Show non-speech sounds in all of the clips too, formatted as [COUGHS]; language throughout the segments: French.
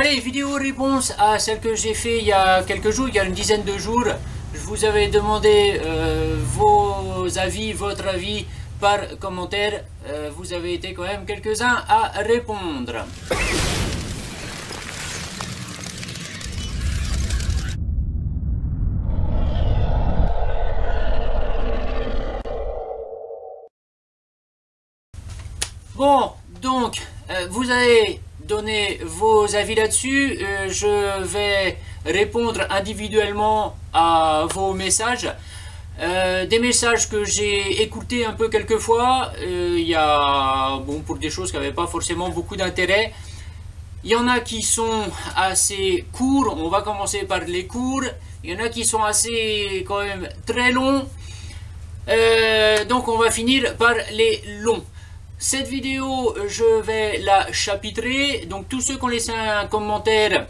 Allez, vidéo réponse à celle que j'ai fait il y a quelques jours, il y a une dizaine de jours. Je vous avais demandé euh, vos avis, votre avis par commentaire. Euh, vous avez été quand même quelques-uns à répondre. Bon, donc, euh, vous avez donné vos avis là-dessus. Euh, je vais répondre individuellement à vos messages. Euh, des messages que j'ai écoutés un peu quelques fois. Il y a, bon, pour des choses qui n'avaient pas forcément beaucoup d'intérêt. Il y en a qui sont assez courts. On va commencer par les courts. Il y en a qui sont assez, quand même, très longs. donc, on va finir par les longs. Cette vidéo, je vais la chapitrer. Donc tous ceux qui ont laissé un commentaire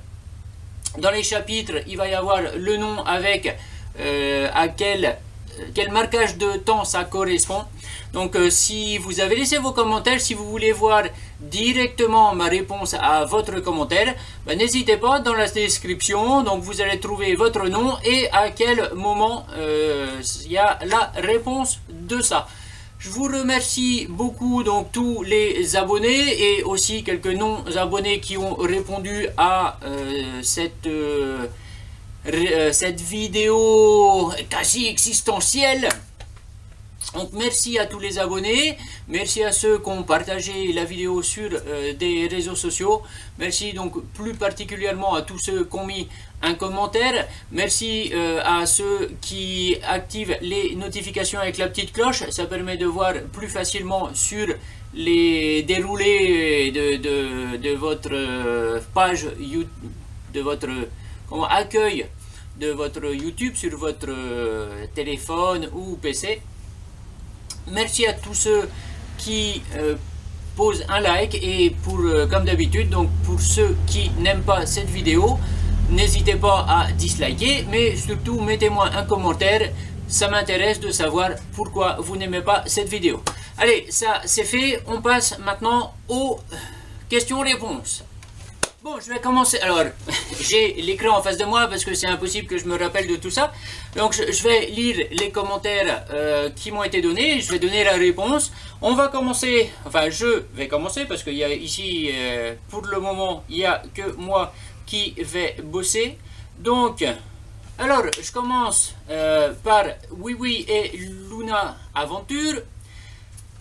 dans les chapitres, il va y avoir le nom avec euh, à quel, quel marquage de temps ça correspond. Donc euh, si vous avez laissé vos commentaires, si vous voulez voir directement ma réponse à votre commentaire, ben, n'hésitez pas dans la description. Donc vous allez trouver votre nom et à quel moment euh, il y a la réponse de ça. Je vous remercie beaucoup donc tous les abonnés et aussi quelques non-abonnés qui ont répondu à euh, cette, euh, euh, cette vidéo quasi existentielle. Donc merci à tous les abonnés, merci à ceux qui ont partagé la vidéo sur des réseaux sociaux, merci donc plus particulièrement à tous ceux qui ont mis un commentaire, merci euh, à ceux qui activent les notifications avec la petite cloche, ça permet de voir plus facilement sur les déroulés de, votre euh, page, de votre accueil de votre YouTube sur votre téléphone ou PC. Merci à tous ceux qui euh, posent un like et pour, euh, comme d'habitude, donc pour ceux qui n'aiment pas cette vidéo, n'hésitez pas à disliker, mais surtout mettez-moi un commentaire, ça m'intéresse de savoir pourquoi vous n'aimez pas cette vidéo. Allez, ça c'est fait, on passe maintenant aux questions-réponses. Bon, je vais commencer. Alors, [LAUGHS] j'ai l'écran en face de moi parce que c'est impossible que je me rappelle de tout ça. Donc, je, vais lire les commentaires euh, qui m'ont été donnés. Je vais donner la réponse. On va commencer. Enfin, je vais commencer parce qu'il y a ici, euh, pour le moment, il n'y a que moi qui vais bosser. Donc, alors, je commence euh, par Oui Oui et Luna Aventure.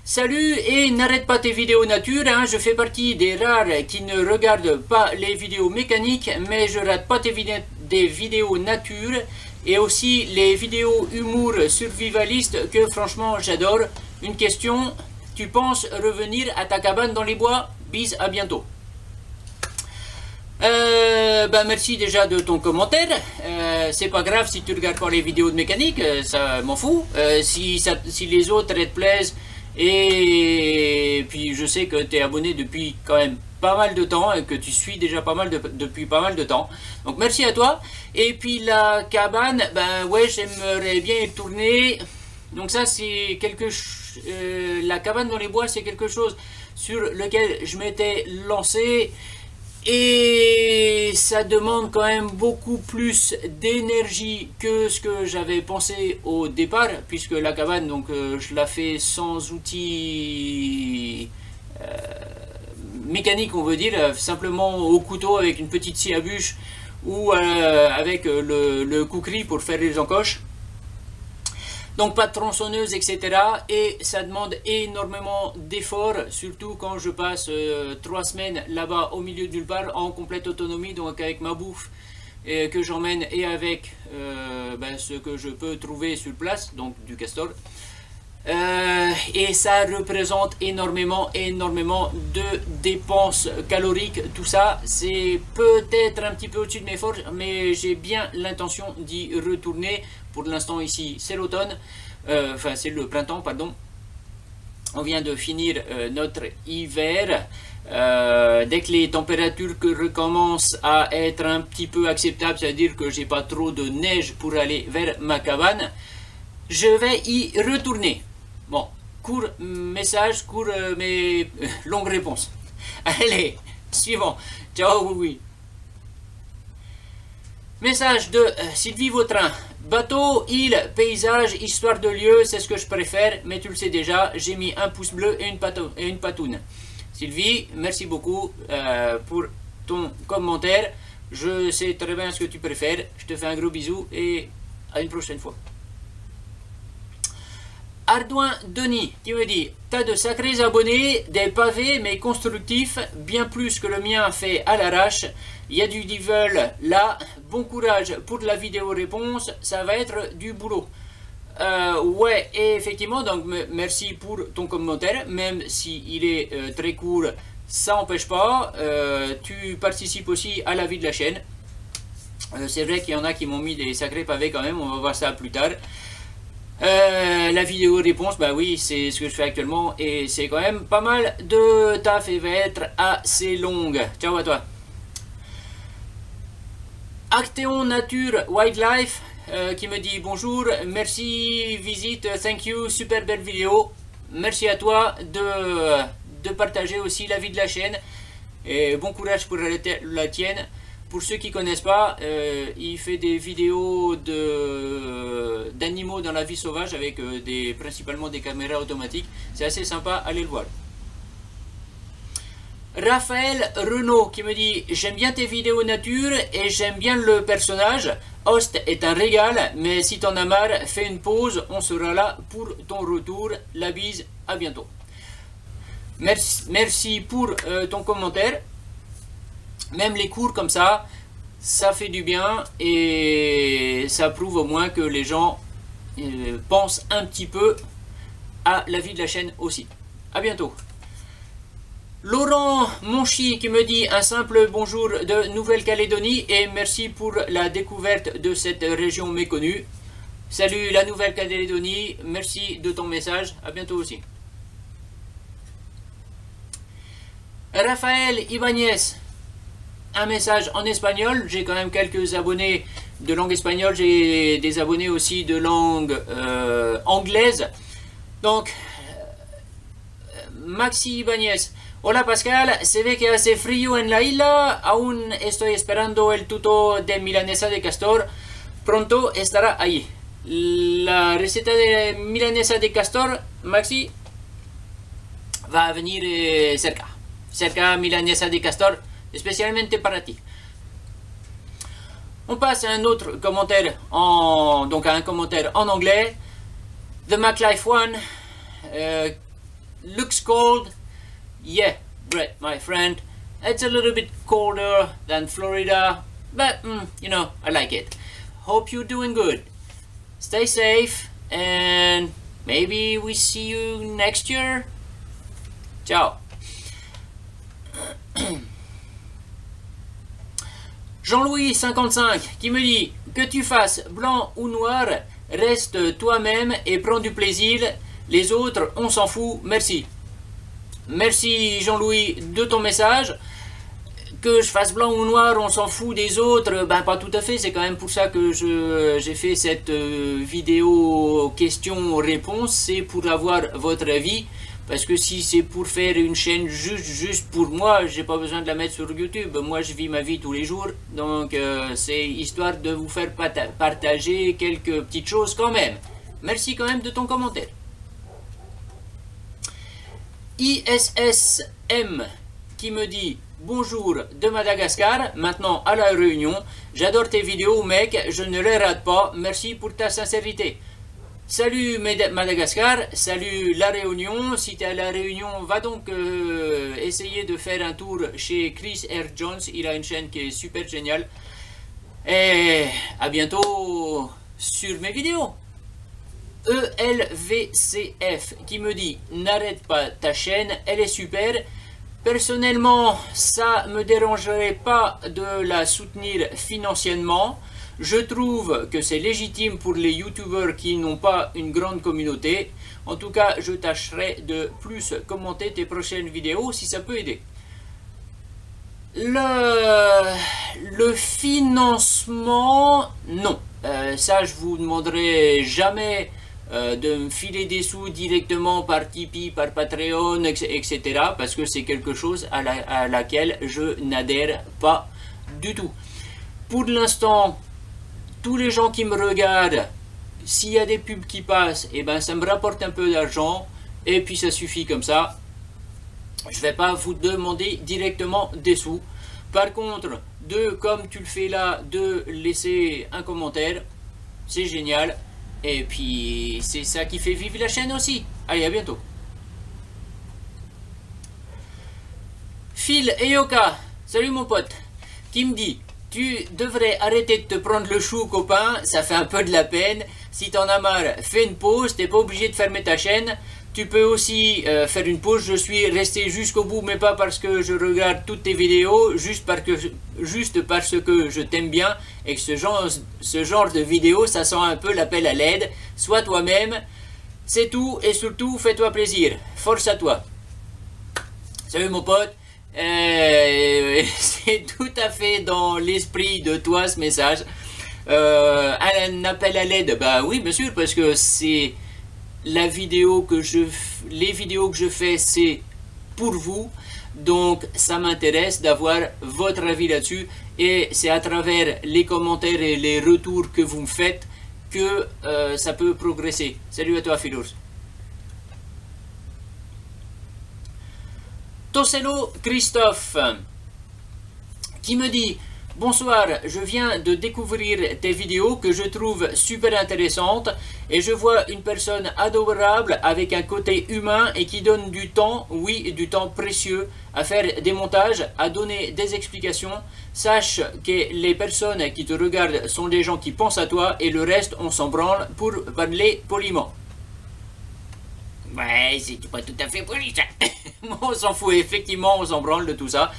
Salut et n'arrête pas tes vidéos nature, hein. je fais partie des rares qui ne regardent pas les vidéos mécaniques, mais je rate pas tes des vidéos nature et aussi les vidéos humour survivaliste que franchement j'adore. Une question, tu penses revenir à ta cabane dans les bois? Bis, à bientôt. Euh, bah merci déjà de ton commentaire. Euh, c'est pas grave si tu regardes pas les vidéos de mécanique, euh, ça m'en fout. Si, les autres te plaisent et puis je sais que tu es abonné depuis quand même pas mal de temps et que tu suis déjà pas mal depuis pas mal de temps. Donc merci à toi. Et puis la cabane, ben ouais, j'aimerais bien y tourner. Donc ça c'est quelque chose... La cabane dans les bois c'est quelque chose sur lequel je m'étais lancé et ça demande quand même beaucoup plus d'énergie que ce que j'avais pensé au départ, puisque la cabane, donc, euh, je la fais sans outils euh, mécaniques, on veut dire, simplement au couteau avec une petite scie à bûche ou euh, avec le, le pour faire les encoches. Donc pas de tronçonneuse, etc. Et ça demande énormément d'efforts, surtout quand je passe euh, trois semaines là-bas au milieu du part en complète autonomie, donc avec ma bouffe euh, que j'emmène et avec euh, ben, ce que je peux trouver sur place, donc du castor. et ça représente énormément, énormément de dépenses caloriques. Tout ça, c'est peut-être un petit peu au-dessus de mes forces, mais j'ai bien l'intention d'y retourner pour l'instant ici, c'est l'automne, euh, enfin c'est le printemps, pardon. On vient de finir euh, notre hiver. Euh, dès que les températures recommencent à être un petit peu acceptables, c'est-à-dire que j'ai pas trop de neige pour aller vers ma cabane, je vais y retourner. Bon, court message, court mais longue réponse. [LAUGHS] Allez, suivant. Ciao, oui. Message de Sylvie Vautrin. Bateau, île, paysage, histoire de lieu, c'est ce que je préfère, mais tu le sais déjà, j'ai mis un pouce bleu et une, et une patoune. Sylvie, merci beaucoup pour ton commentaire. Je sais très bien ce que tu préfères. Je te fais un gros bisou et à une prochaine fois. Ardouin Denis qui me dit T'as de sacrés abonnés, des pavés mais constructifs, bien plus que le mien fait à l'arrache. Il y a du divul là. Bon courage pour la vidéo réponse, ça va être du boulot. Euh, ouais, et effectivement, donc merci pour ton commentaire, même s'il il est euh, très court, ça n'empêche pas. Euh, tu participes aussi à la vie de la chaîne. C'est vrai qu'il y en a qui m'ont mis des sacrés pavés quand même, on va voir ça plus tard. La vidéo réponse, bah oui, c'est ce que je fais actuellement et c'est quand même pas mal de taf et va être assez longue. Ciao à toi. Actéon Nature Wildlife, euh, qui me dit bonjour, merci, visite, thank you, super belle vidéo. Merci à toi de, de partager aussi la vie de la chaîne. Et bon courage pour la, tienne. Pour ceux qui ne connaissent pas, euh, il fait des vidéos d'animaux dans la vie sauvage avec euh, des, principalement des caméras automatiques. C'est assez sympa, allez le voir. Raphaël Renault qui me dit J'aime bien tes vidéos nature et j'aime bien le personnage. Host est un régal, mais si t'en as marre, fais une pause, on sera là pour ton retour. La bise, à bientôt. Merci, pour euh, ton commentaire. Même les cours comme ça, ça fait du bien et ça prouve au moins que les gens euh, pensent un petit peu à la vie de la chaîne aussi. À bientôt. Laurent Monchi qui me dit un simple bonjour de Nouvelle-Calédonie et merci pour la découverte de cette région méconnue. Salut la Nouvelle-Calédonie, merci de ton message, à bientôt aussi. Raphaël Ibanez, un message en espagnol, j'ai quand même quelques abonnés de langue espagnole, j'ai des abonnés aussi de langue euh, anglaise. Donc, euh, Maxi Ibanez, Hola Pascal, se ve que hace frío en la isla, aún estoy esperando el tuto de milanesa de castor, pronto estará ahí. La receta de milanesa de castor, Maxi, va a venir eh, cerca, cerca milanesa de castor, especialmente para. On passe à un autre commentaire, en, donc à un commentaire en anglais. The MacLife One uh, looks cold, Yeah, Brett, my friend. It's a little bit colder than Florida, but mm, you know, I like it. Hope you're doing good. Stay safe, and maybe we see you next year. Ciao. [CLEARS THROAT] Jean-Louis 55 qui me dit que tu fasses blanc ou noir, reste toi-même et prends du plaisir. Les autres, on s'en fout. Merci. Merci Jean-Louis de ton message. Que je fasse blanc ou noir, on s'en fout des autres, ben pas tout à fait, c'est quand même pour ça que j'ai fait cette euh, vidéo question-réponse, c'est pour avoir votre avis. Parce que si c'est pour faire une chaîne juste, juste pour moi, j'ai pas besoin de la mettre sur YouTube. Moi, je vis ma vie tous les jours. Donc, euh, c'est histoire de vous faire partager quelques petites choses quand même. Merci quand même de ton commentaire. ISSM qui me dit Bonjour de Madagascar, maintenant à la Réunion. J'adore tes vidéos, mec, je ne les rate pas. Merci pour ta sincérité. Salut Madagascar, salut La Réunion. Si tu es à La Réunion, va donc euh, essayer de faire un tour chez Chris R. Jones. Il a une chaîne qui est super géniale. Et à bientôt sur mes vidéos. ELVCF qui me dit n'arrête pas ta chaîne, elle est super. Personnellement, ça me dérangerait pas de la soutenir financièrement. Je trouve que c'est légitime pour les youtubeurs qui n'ont pas une grande communauté. En tout cas, je tâcherai de plus commenter tes prochaines vidéos si ça peut aider. Le, financement, non. Euh, ça, je vous demanderai jamais euh, de me filer des sous directement par Tipeee, par Patreon, etc. Parce que c'est quelque chose à, laquelle je n'adhère pas du tout. Pour l'instant, tous les gens qui me regardent, s'il y a des pubs qui passent, et ben ça me rapporte un peu d'argent, et puis ça suffit comme ça. Je vais pas vous demander directement des sous. Par contre, de, comme tu le fais là, de laisser un commentaire, c'est génial. Et puis, c'est ça qui fait vivre la chaîne aussi. Allez, à bientôt. Phil et Yoka, salut mon pote, qui me dit Tu devrais arrêter de te prendre le chou, copain, ça fait un peu de la peine. Si t'en as marre, fais une pause, t'es pas obligé de fermer ta chaîne. Tu peux aussi euh, faire une pause. Je suis resté jusqu'au bout, mais pas parce que je regarde toutes tes vidéos, juste parce que, je t'aime bien et que ce genre, ce genre de vidéo, ça sent un peu l'appel à l'aide. Sois toi-même, c'est tout, et surtout, fais-toi plaisir. Force à toi. Salut mon pote. Euh, [LAUGHS] c'est tout à fait dans l'esprit de toi ce message. Euh, un appel à l'aide, bah oui, bien sûr, parce que c'est la vidéo que je, les vidéos que je fais, c'est pour vous. Donc, ça m'intéresse d'avoir votre avis là-dessus. Et c'est à travers les commentaires et les retours que vous me faites que euh, ça peut progresser. Salut à toi, Philos. Tosello Christophe, qui me dit Bonsoir, je viens de découvrir tes vidéos que je trouve super intéressantes et je vois une personne adorable avec un côté humain et qui donne du temps, oui, du temps précieux à faire des montages, à donner des explications. Sache que les personnes qui te regardent sont des gens qui pensent à toi et le reste on s'en branle pour parler poliment. Ouais, c'est pas tout à fait poli ça. [LAUGHS] on s'en fout, effectivement, on s'en branle de tout ça.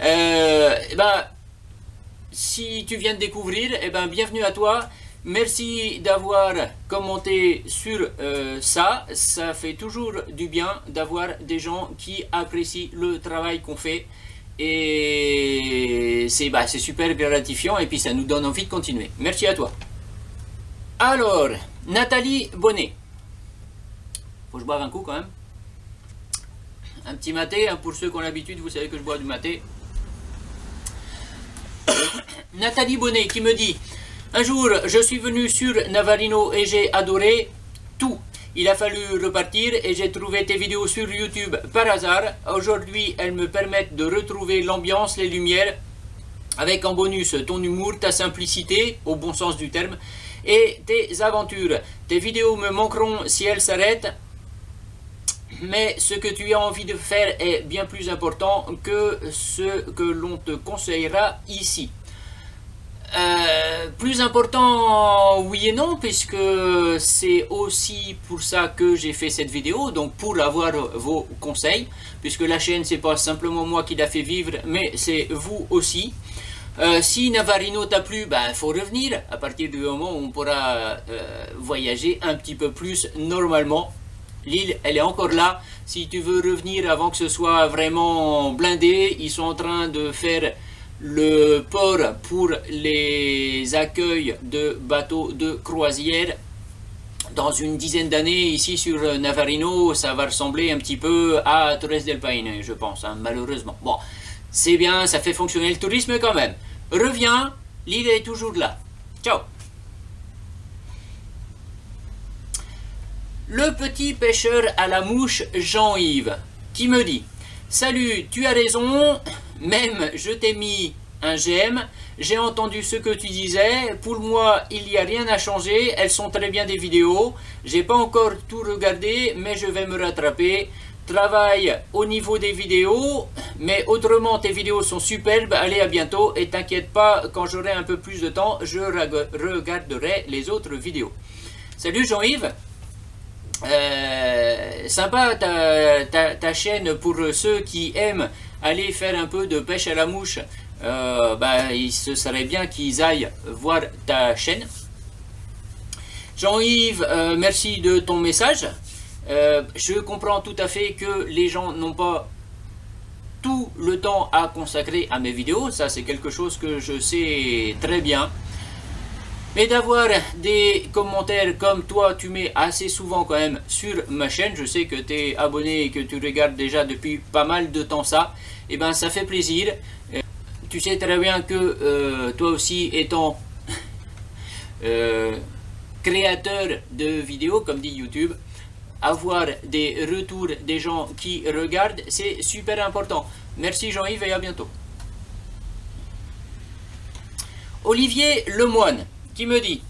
Euh, ben, si tu viens de découvrir, eh ben, bienvenue à toi. Merci d'avoir commenté sur euh, ça. Ça fait toujours du bien d'avoir des gens qui apprécient le travail qu'on fait. Et c'est bah, super gratifiant et puis ça nous donne envie de continuer. Merci à toi. Alors, Nathalie Bonnet. Je boive un coup quand même. Un petit maté, hein, pour ceux qui ont l'habitude, vous savez que je bois du maté. [COUGHS] Nathalie Bonnet qui me dit Un jour, je suis venu sur Navarino et j'ai adoré tout. Il a fallu repartir et j'ai trouvé tes vidéos sur YouTube par hasard. Aujourd'hui, elles me permettent de retrouver l'ambiance, les lumières, avec en bonus ton humour, ta simplicité, au bon sens du terme, et tes aventures. Tes vidéos me manqueront si elles s'arrêtent, mais ce que tu as envie de faire est bien plus important que ce que l'on te conseillera ici. Euh, plus important, oui et non, puisque c'est aussi pour ça que j'ai fait cette vidéo, donc pour avoir vos conseils, puisque la chaîne, c'est pas simplement moi qui l'a fait vivre, mais c'est vous aussi. Euh, si Navarino t'a plu, il ben, faut revenir à partir du moment où on pourra euh, voyager un petit peu plus normalement. L'île, elle est encore là. Si tu veux revenir avant que ce soit vraiment blindé, ils sont en train de faire le port pour les accueils de bateaux de croisière. Dans une dizaine d'années, ici sur Navarino, ça va ressembler un petit peu à Torres del Paine, je pense, hein, malheureusement. Bon, c'est bien, ça fait fonctionner le tourisme quand même. Reviens, l'île est toujours là. Ciao Le petit pêcheur à la mouche Jean-Yves, qui me dit « Salut, tu as raison, même je t'ai mis un j'aime, j'ai entendu ce que tu disais, pour moi il n'y a rien à changer, elles sont très bien des vidéos, j'ai pas encore tout regardé, mais je vais me rattraper, travaille au niveau des vidéos, mais autrement tes vidéos sont superbes, allez à bientôt, et t'inquiète pas, quand j'aurai un peu plus de temps, je regarderai les autres vidéos. Salut Jean-Yves euh, sympa ta, chaîne pour ceux qui aiment aller faire un peu de pêche à la mouche. Euh, bah, il se serait bien qu'ils aillent voir ta chaîne. Jean-Yves, euh, merci de ton message. je comprends tout à fait que les gens n'ont pas tout le temps à consacrer à mes vidéos. Ça, c'est quelque chose que je sais très bien. Mais d'avoir des commentaires comme toi, tu mets assez souvent quand même sur ma chaîne. Je sais que tu es abonné et que tu regardes déjà depuis pas mal de temps ça. Et eh ben ça fait plaisir. Euh, tu sais très bien que euh, toi aussi étant [LAUGHS] euh, créateur de vidéos, comme dit YouTube, avoir des retours des gens qui regardent, c'est super important. Merci Jean-Yves et à bientôt. Olivier Lemoine qui me dit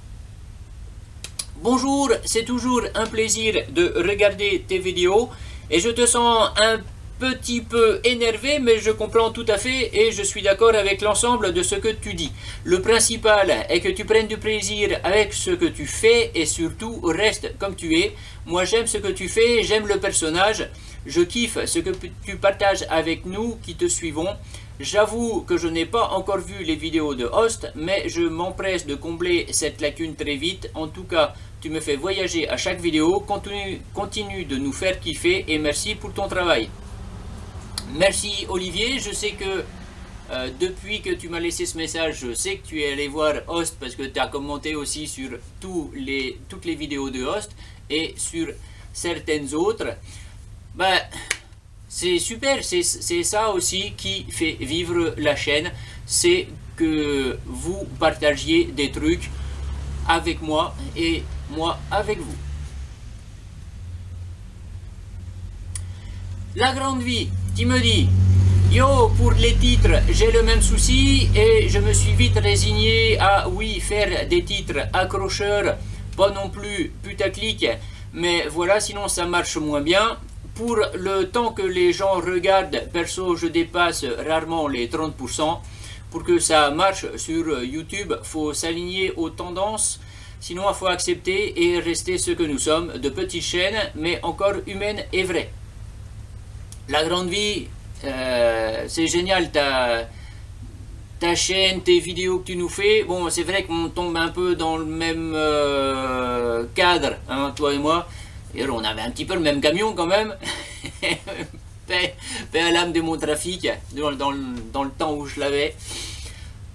Bonjour, c'est toujours un plaisir de regarder tes vidéos et je te sens un petit peu énervé, mais je comprends tout à fait et je suis d'accord avec l'ensemble de ce que tu dis. Le principal est que tu prennes du plaisir avec ce que tu fais et surtout reste comme tu es. Moi j'aime ce que tu fais, j'aime le personnage, je kiffe ce que tu partages avec nous qui te suivons. J'avoue que je n'ai pas encore vu les vidéos de Host, mais je m'empresse de combler cette lacune très vite. En tout cas, tu me fais voyager à chaque vidéo. Continue, de nous faire kiffer et merci pour ton travail. Merci Olivier, je sais que euh, depuis que tu m'as laissé ce message, je sais que tu es allé voir Host parce que tu as commenté aussi sur toutes les vidéos de Host et sur certaines autres. Ben, c'est super, c'est ça aussi qui fait vivre la chaîne, c'est que vous partagiez des trucs avec moi et moi avec vous. La grande vie qui me dit Yo, pour les titres, j'ai le même souci et je me suis vite résigné à, oui, faire des titres accrocheurs, pas non plus putaclic, mais voilà, sinon ça marche moins bien pour le temps que les gens regardent, perso, je dépasse rarement les 30%. Pour que ça marche sur YouTube, faut s'aligner aux tendances. Sinon, il faut accepter et rester ce que nous sommes, de petites chaînes, mais encore humaines et vraies. La grande vie, euh, c'est génial, ta, ta chaîne, tes vidéos que tu nous fais. Bon, c'est vrai qu'on tombe un peu dans le même euh, cadre, hein, toi et moi on avait un petit peu le même camion quand même. [LAUGHS] paix, à l'âme de mon trafic, dans, le temps où je l'avais.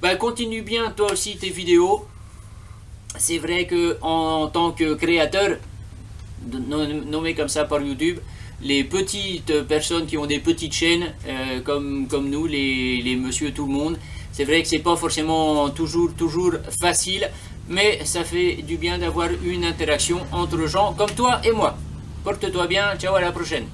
Ben, continue bien toi aussi tes vidéos. C'est vrai que en, tant que créateur, nommé comme ça par YouTube, les petites personnes qui ont des petites chaînes euh, comme, comme nous, les, les monsieur tout le monde, c'est vrai que c'est pas forcément toujours, toujours facile mais ça fait du bien d'avoir une interaction entre gens comme toi et moi. Porte-toi bien, ciao à la prochaine.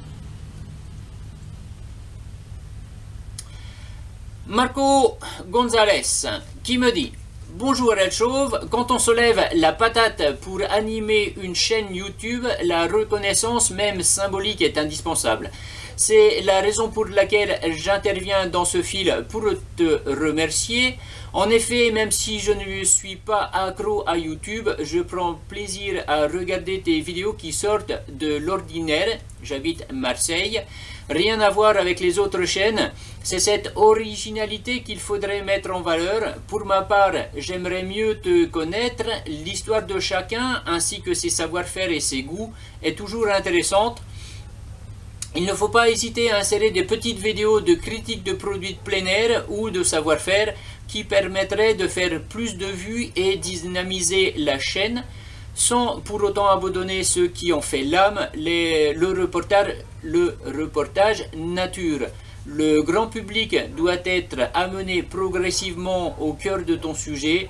Marco Gonzalez qui me dit Bonjour El Chauve, quand on se lève la patate pour animer une chaîne YouTube, la reconnaissance même symbolique est indispensable. C'est la raison pour laquelle j'interviens dans ce fil pour te remercier. En effet, même si je ne suis pas accro à YouTube, je prends plaisir à regarder tes vidéos qui sortent de l'ordinaire. J'habite Marseille. Rien à voir avec les autres chaînes. C'est cette originalité qu'il faudrait mettre en valeur. Pour ma part, j'aimerais mieux te connaître. L'histoire de chacun, ainsi que ses savoir-faire et ses goûts, est toujours intéressante. Il ne faut pas hésiter à insérer des petites vidéos de critique de produits de plein air ou de savoir-faire qui permettraient de faire plus de vues et dynamiser la chaîne sans pour autant abandonner ceux qui ont fait l'âme, le, reportage, le reportage nature. Le grand public doit être amené progressivement au cœur de ton sujet.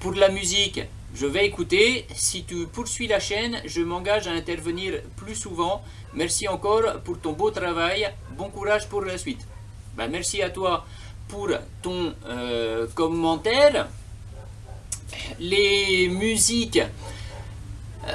Pour la musique, je vais écouter. Si tu poursuis la chaîne, je m'engage à intervenir plus souvent. Merci encore pour ton beau travail. Bon courage pour la suite. Ben, merci à toi pour ton euh, commentaire. Les musiques, euh,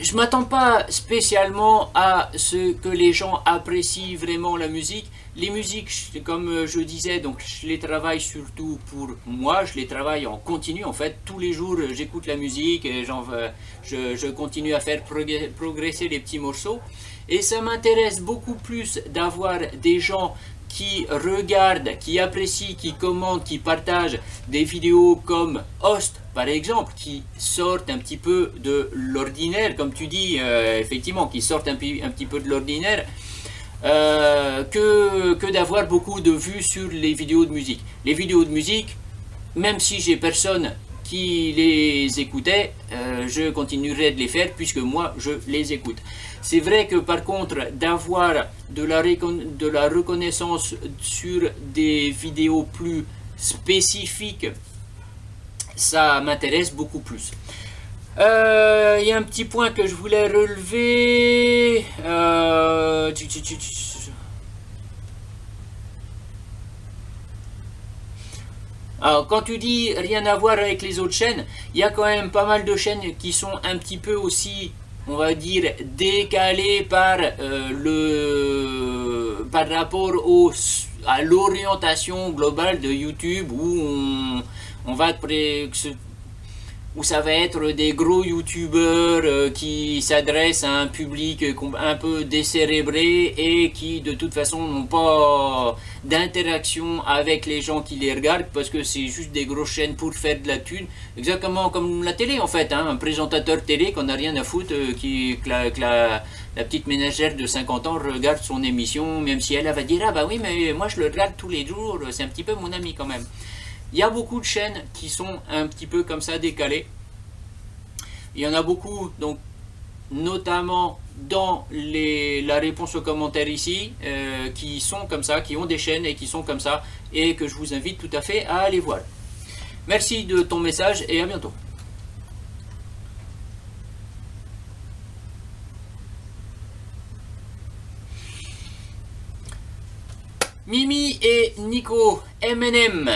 je m'attends pas spécialement à ce que les gens apprécient vraiment la musique. Les musiques, comme je disais, donc je les travaille surtout pour moi, je les travaille en continu en fait. Tous les jours j'écoute la musique et je continue à faire progresser les petits morceaux. Et ça m'intéresse beaucoup plus d'avoir des gens qui regardent, qui apprécient, qui commentent, qui partagent des vidéos comme Host, par exemple, qui sortent un petit peu de l'ordinaire, comme tu dis, euh, effectivement, qui sortent un, un, petit peu de l'ordinaire, euh, que, que d'avoir beaucoup de vues sur les vidéos de musique. Les vidéos de musique, même si j'ai personne qui les écoutait, euh, je continuerai de les faire puisque moi je les écoute. C'est vrai que par contre, d'avoir de la, de la reconnaissance sur des vidéos plus spécifiques, ça m'intéresse beaucoup plus. Euh, Il y a un petit point que je voulais relever. Euh, Alors, quand tu dis rien à voir avec les autres chaînes, il y a quand même pas mal de chaînes qui sont un petit peu aussi, on va dire, décalées par euh, le par rapport à l'orientation globale de YouTube où on, va où ça va être des gros youtubeurs euh, qui s'adressent à un public un peu décérébré et qui de toute façon n'ont pas d'interaction avec les gens qui les regardent parce que c'est juste des grosses chaînes pour faire de la thune. Exactement comme la télé en fait, hein. un présentateur télé qu'on n'a rien à foutre, euh, qui, que la, la, petite ménagère de 50 ans regarde son émission, même si elle, elle va dire ah bah oui mais moi je le regarde tous les jours, c'est un petit peu mon ami quand même. Il y a beaucoup de chaînes qui sont un petit peu comme ça décalées. Il y en a beaucoup, donc notamment dans les, la réponse aux commentaires ici, euh, qui sont comme ça, qui ont des chaînes et qui sont comme ça, et que je vous invite tout à fait à aller voir. Merci de ton message et à bientôt. Mimi et Nico MNM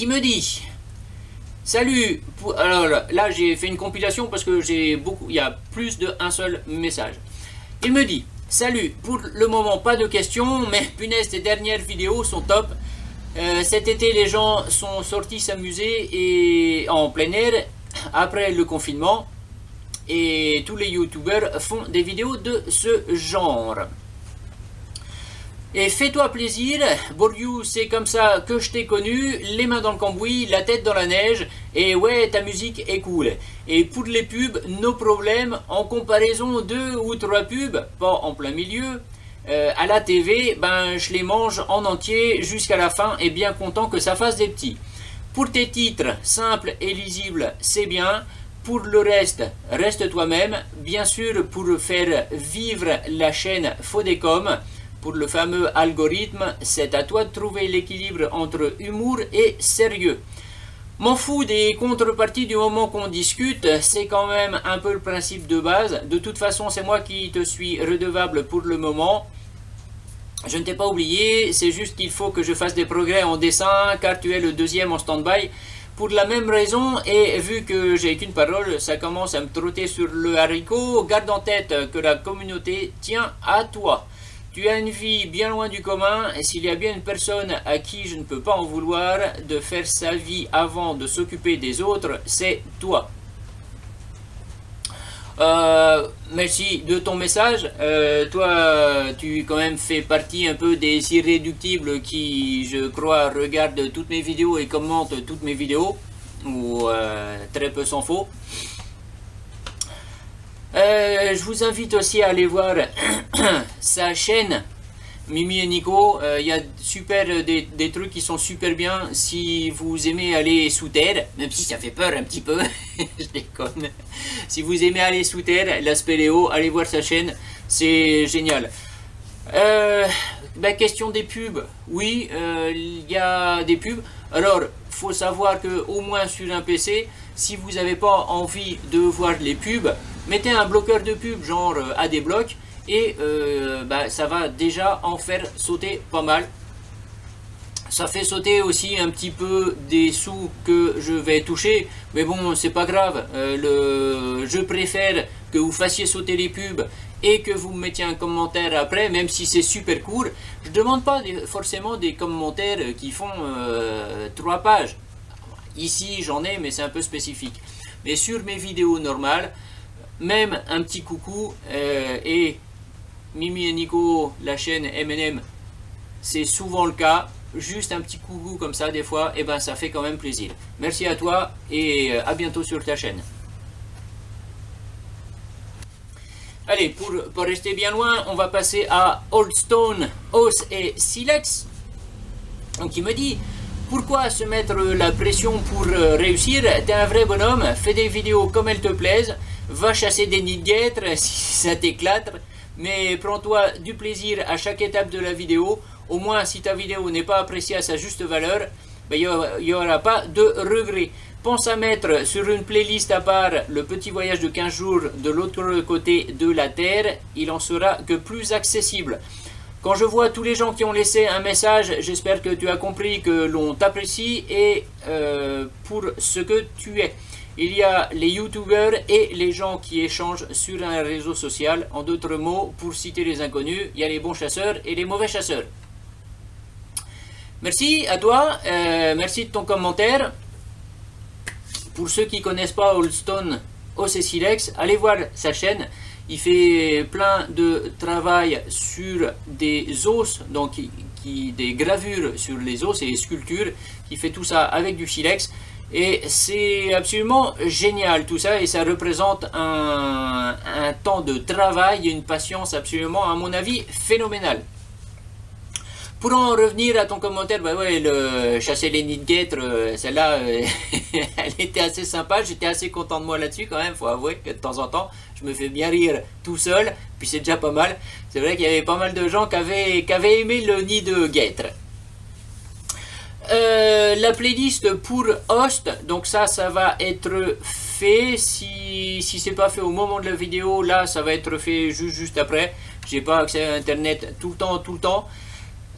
qui me dit Salut Alors là, j'ai fait une compilation parce que j'ai beaucoup, il y a plus d'un seul message. Il me dit Salut, pour le moment pas de questions, mais punaise, tes dernières vidéos sont top. Euh, cet été, les gens sont sortis s'amuser et en plein air après le confinement. Et tous les youtubeurs font des vidéos de ce genre. Et fais-toi plaisir, Bourdieu, c'est comme ça que je t'ai connu, les mains dans le cambouis, la tête dans la neige, et ouais, ta musique est cool. Et pour les pubs, nos problèmes, en comparaison deux ou trois pubs, pas en plein milieu, euh, à la TV, ben je les mange en entier jusqu'à la fin et bien content que ça fasse des petits. Pour tes titres simples et lisibles, c'est bien. Pour le reste, reste toi-même. Bien sûr, pour faire vivre la chaîne Fodecom, pour le fameux algorithme, c'est à toi de trouver l'équilibre entre humour et sérieux. M'en fous des contreparties du moment qu'on discute, c'est quand même un peu le principe de base. De toute façon, c'est moi qui te suis redevable pour le moment. Je ne t'ai pas oublié, c'est juste qu'il faut que je fasse des progrès en dessin, car tu es le deuxième en stand-by. Pour la même raison, et vu que j'ai qu'une parole, ça commence à me trotter sur le haricot, garde en tête que la communauté tient à toi. Tu as une vie bien loin du commun, et s'il y a bien une personne à qui je ne peux pas en vouloir de faire sa vie avant de s'occuper des autres, c'est toi. Euh, merci de ton message. Euh, toi, tu quand même fais partie un peu des irréductibles qui, je crois, regardent toutes mes vidéos et commentent toutes mes vidéos, ou euh, très peu s'en faut. Euh, je vous invite aussi à aller voir [CLEARS THROAT] sa chaîne Mimi et Nico. Euh, il y a super, euh, des, trucs qui sont super bien si vous aimez aller sous terre, même si ça fait peur un petit peu, [LAUGHS] je déconne. Si vous aimez aller sous terre, l'aspect Léo, allez voir sa chaîne, c'est génial. la question des pubs, oui, il y a des pubs. Alors, faut savoir que au moins sur un PC, si vous n'avez pas envie de voir les pubs, mettez un bloqueur de pub genre euh, à des blocs et euh, bah, ça va déjà en faire sauter pas mal. Ça fait sauter aussi un petit peu des sous que je vais toucher, mais bon, c'est pas grave. Euh, je préfère que vous fassiez sauter les pubs et que vous mettiez un commentaire après, même si c'est super court. Je demande pas forcément des commentaires qui font trois pages. Ici, j'en ai, mais c'est un peu spécifique. Mais sur mes vidéos normales, même un petit coucou euh, et Mimi et Nico, la chaîne M&M, c'est souvent le cas. Juste un petit coucou comme ça des fois, et eh ben ça fait quand même plaisir. Merci à toi et euh, à bientôt sur ta chaîne. Allez, pour, pour rester bien loin, on va passer à Old Stone, Os et Silex. Donc il me dit, pourquoi se mettre la pression pour euh, réussir? T'es un vrai bonhomme, fais des vidéos comme elles te plaisent, va chasser des nids de [LAUGHS] si ça t'éclate, mais prends-toi du plaisir à chaque étape de la vidéo. Au moins, si ta vidéo n'est pas appréciée à sa juste valeur, ben, il n'y aura pas de regret. pense à mettre sur une playlist à part le petit voyage de 15 jours de l'autre côté de la Terre. Il en sera que plus accessible. Quand je vois tous les gens qui ont laissé un message, j'espère que tu as compris que l'on t'apprécie et euh, pour ce que tu es. Il y a les youtubeurs et les gens qui échangent sur un réseau social. En d'autres mots, pour citer les inconnus, il y a les bons chasseurs et les mauvais chasseurs. Merci à toi, euh, merci de ton commentaire. Pour ceux qui ne connaissent pas Oldstone OC allez voir sa chaîne. Il fait plein de travail sur des os, donc des gravures sur les os et les sculptures. Il fait tout ça avec du silex. Et c'est absolument génial tout ça et ça représente un, temps de travail et une patience absolument, à mon avis, phénoménale. Pour en revenir à ton commentaire, bah le chasser les nids de guêtres, euh, celle-là, euh, [LAUGHS] elle était assez sympa. J'étais assez content de moi là-dessus quand même. Faut avouer que de temps en temps, je me fais bien rire tout seul. Puis c'est déjà pas mal. C'est vrai qu'il y avait pas mal de gens qui avaient, qui avaient aimé le nid de guêtres. Euh, la playlist pour host, donc ça, ça va être fait. Si, si c'est pas fait au moment de la vidéo, là, ça va être fait juste, juste après. J'ai pas accès à Internet tout le temps, tout le temps.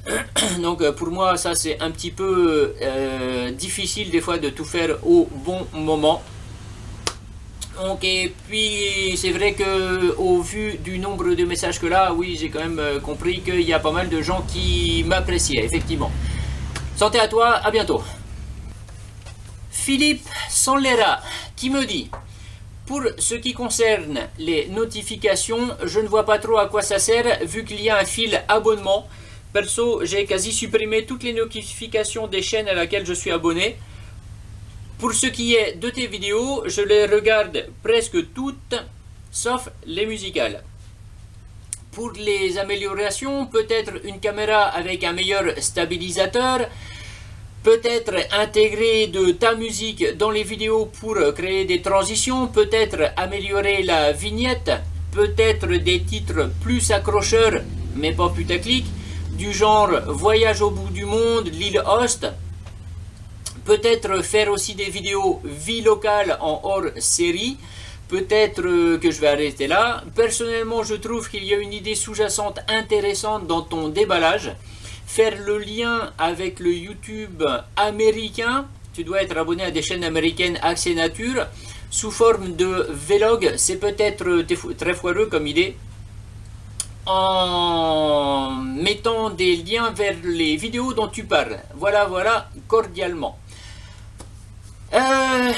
[CLEARS THROAT] Donc euh, pour moi ça c'est un petit peu euh, difficile des fois de tout faire au bon moment. Donc et puis c'est vrai que au vu du nombre de messages que là, oui j'ai quand même compris qu'il y a pas mal de gens qui m'appréciaient effectivement. Santé à toi, à bientôt. Philippe Sanlera qui me dit pour ce qui concerne les notifications, je ne vois pas trop à quoi ça sert vu qu'il y a un fil abonnement. Perso, j'ai quasi supprimé toutes les notifications des chaînes à laquelle je suis abonné. Pour ce qui est de tes vidéos, je les regarde presque toutes, sauf les musicales. Pour les améliorations, peut-être une caméra avec un meilleur stabilisateur, peut-être intégrer de ta musique dans les vidéos pour créer des transitions, peut-être améliorer la vignette, peut-être des titres plus accrocheurs mais pas putaclic, du genre Voyage au bout du monde, l'île Host. Peut-être faire aussi des vidéos vie locale en hors série. Peut-être euh, que je vais arrêter là. Personnellement, je trouve qu'il y a une idée sous-jacente intéressante dans ton déballage. Faire le lien avec le YouTube américain. Tu dois être abonné à des chaînes américaines Accès Nature. Sous forme de vlog, c'est peut-être euh, très foireux comme idée en mettant des liens vers les vidéos dont tu parles. Voilà, voilà, cordialement. Euh,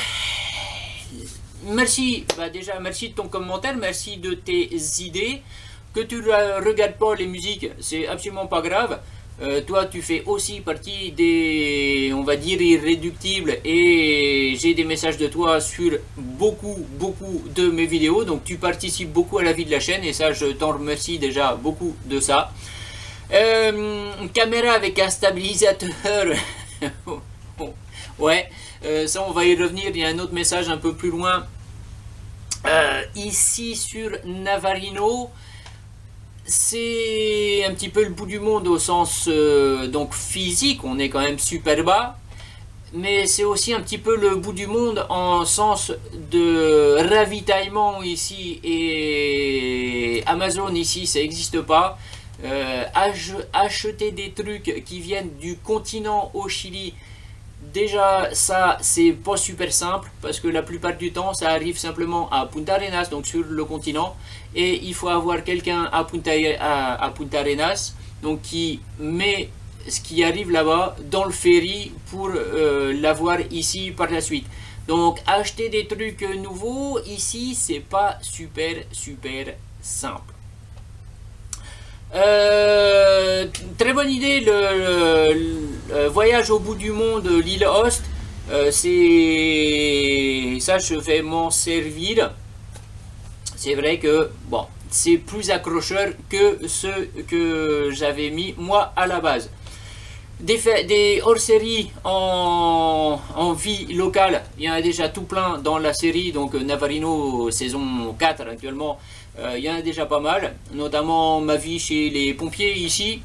merci, bah déjà merci de ton commentaire, merci de tes idées. Que tu ne regardes pas les musiques, c'est absolument pas grave. Euh, toi, tu fais aussi partie des, on va dire, irréductibles et j'ai des messages de toi sur beaucoup, beaucoup de mes vidéos. Donc, tu participes beaucoup à la vie de la chaîne et ça, je t'en remercie déjà beaucoup de ça. Euh, caméra avec un stabilisateur. [LAUGHS] ouais, euh, ça, on va y revenir. Il y a un autre message un peu plus loin. Ici sur Navarino c'est un petit peu le bout du monde au sens euh, donc physique, on est quand même super bas, mais c'est aussi un petit peu le bout du monde en sens de ravitaillement ici et Amazon ici ça n'existe pas. Euh, acheter des trucs qui viennent du continent au Chili, déjà ça c'est pas super simple parce que la plupart du temps ça arrive simplement à Punta Arenas, donc sur le continent, et il faut avoir quelqu'un à Punta, à, Arenas qui met ce qui arrive là-bas dans le ferry pour euh, l'avoir ici par la suite. Donc acheter des trucs nouveaux ici c'est pas super super simple. Euh, très bonne idée le, voyage au bout du monde l'île Host. Euh, c'est ça je vais m'en servir c'est vrai que bon, c'est plus accrocheur que ce que j'avais mis moi à la base. Des, des hors-série en, vie locale, il y en a déjà tout plein dans la série, donc Navarino saison 4 actuellement, il y en a déjà pas mal, notamment ma vie chez les pompiers ici,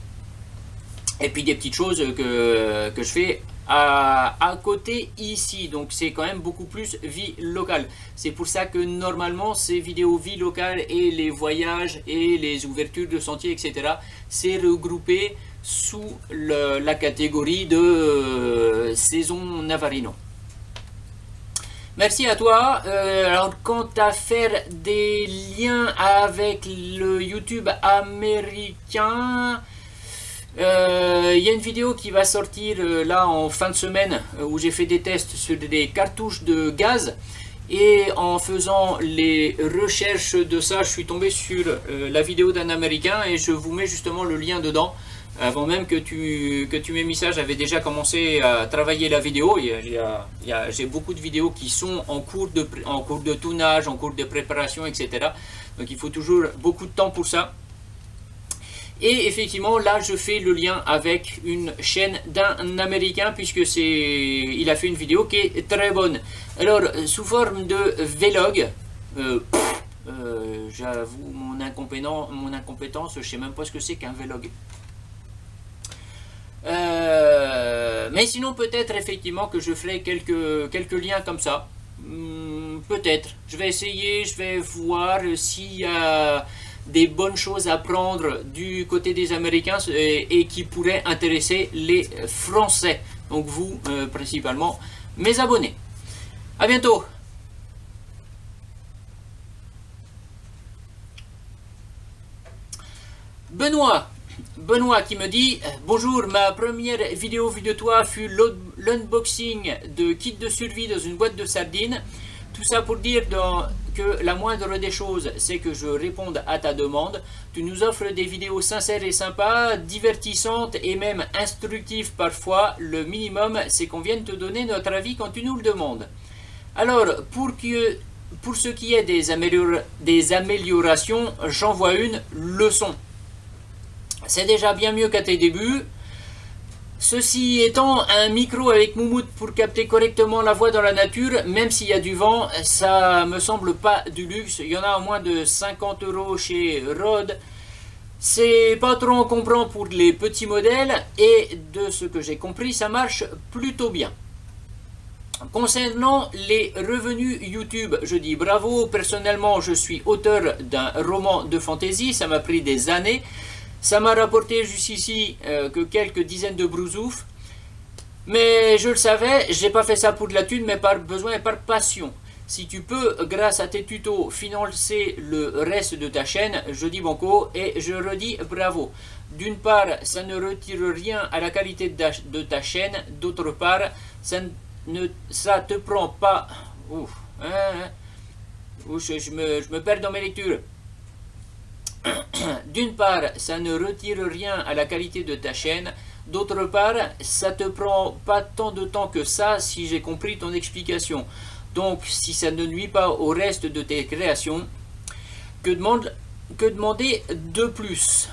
et puis des petites choses que, que je fais à, côté ici. Donc c'est quand même beaucoup plus vie locale. C'est pour ça que normalement ces vidéos vie locale et les voyages et les ouvertures de sentiers, etc. c'est regroupé sous la catégorie de euh, saison Navarino. Merci à toi. Euh, alors, quant à faire des liens avec le YouTube américain, euh, il y a une vidéo qui va sortir euh, là en fin de semaine où j'ai fait des tests sur des cartouches de gaz. Et en faisant les recherches de ça, je suis tombé sur la vidéo d'un américain et je vous mets justement le lien dedans avant même que tu, que tu m'aies mis ça, j'avais déjà commencé à travailler la vidéo. J'ai beaucoup de vidéos qui sont en cours, de, en cours de tournage, en cours de préparation, etc. Donc il faut toujours beaucoup de temps pour ça. Et effectivement, là, je fais le lien avec une chaîne d'un Américain, puisque c'est, il a fait une vidéo qui est très bonne. Alors, sous forme de vlog, euh, euh, j'avoue mon, mon incompétence, je sais même pas ce que c'est qu'un vlog. Euh, mais sinon, peut-être effectivement que je ferai quelques, quelques liens comme ça. Hmm, peut-être. Je vais essayer, je vais voir s'il y a des bonnes choses à prendre du côté des Américains et, qui pourraient intéresser les Français. Donc vous, euh, principalement, mes abonnés. A bientôt Benoît Benoît qui me dit Bonjour, ma première vidéo vue de toi fut l'unboxing de kit de survie dans une boîte de sardines. Tout ça pour dire que la moindre des choses, c'est que je réponde à ta demande. Tu nous offres des vidéos sincères et sympas, divertissantes et même instructives parfois. Le minimum, c'est qu'on vienne te donner notre avis quand tu nous le demandes. Alors, pour, ce qui est des, des améliorations, j'en vois une leçon. C'est déjà bien mieux qu'à tes débuts. Ceci étant, un micro avec moumoute pour capter correctement la voix dans la nature, même s'il y a du vent, ça me semble pas du luxe. Il y en a à moins de 50 euros chez Rode. C'est pas trop encombrant pour les petits modèles et de ce que j'ai compris, ça marche plutôt bien. Concernant les revenus YouTube, je dis bravo. Personnellement, je suis auteur d'un roman de fantasy, ça m'a pris des années. Ça m'a rapporté jusqu'ici euh, que quelques dizaines de brousoufs. Mais je le savais, j'ai pas fait ça pour de la thune, mais par besoin et par passion. Si tu peux, grâce à tes tutos, financer le reste de ta chaîne, je dis banco et je redis bravo. D'une part, ça ne retire rien à la qualité de ta chaîne. D'autre part, ça ne ça te prend pas... Ouf, hein, hein. je, me, je me perds dans mes lectures. [COUGHS] D'une part, ça ne retire rien à la qualité de ta chaîne. D'autre part, ça te prend pas tant de temps que ça si j'ai compris ton explication. Donc, si ça ne nuit pas au reste de tes créations, que, demande, que demander de plus?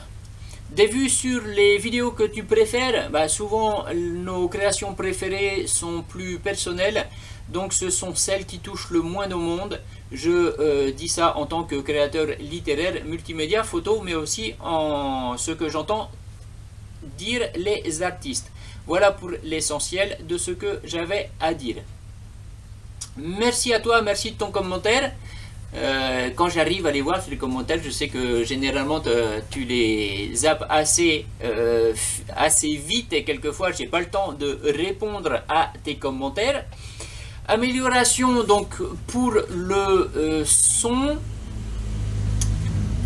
Des vues sur les vidéos que tu préfères? Bah, Souvent, nos créations préférées sont plus personnelles. Donc, ce sont celles qui touchent le moins au monde. Je euh, dis ça en tant que créateur littéraire, multimédia, photo, mais aussi en ce que j'entends dire les artistes. Voilà pour l'essentiel de ce que j'avais à dire. Merci à toi, merci de ton commentaire. Euh, quand j'arrive à les voir sur les commentaires, je sais que généralement tu les zappes assez, euh, vite et quelquefois j'ai pas le temps de répondre à tes commentaires. Amélioration donc pour le euh, son.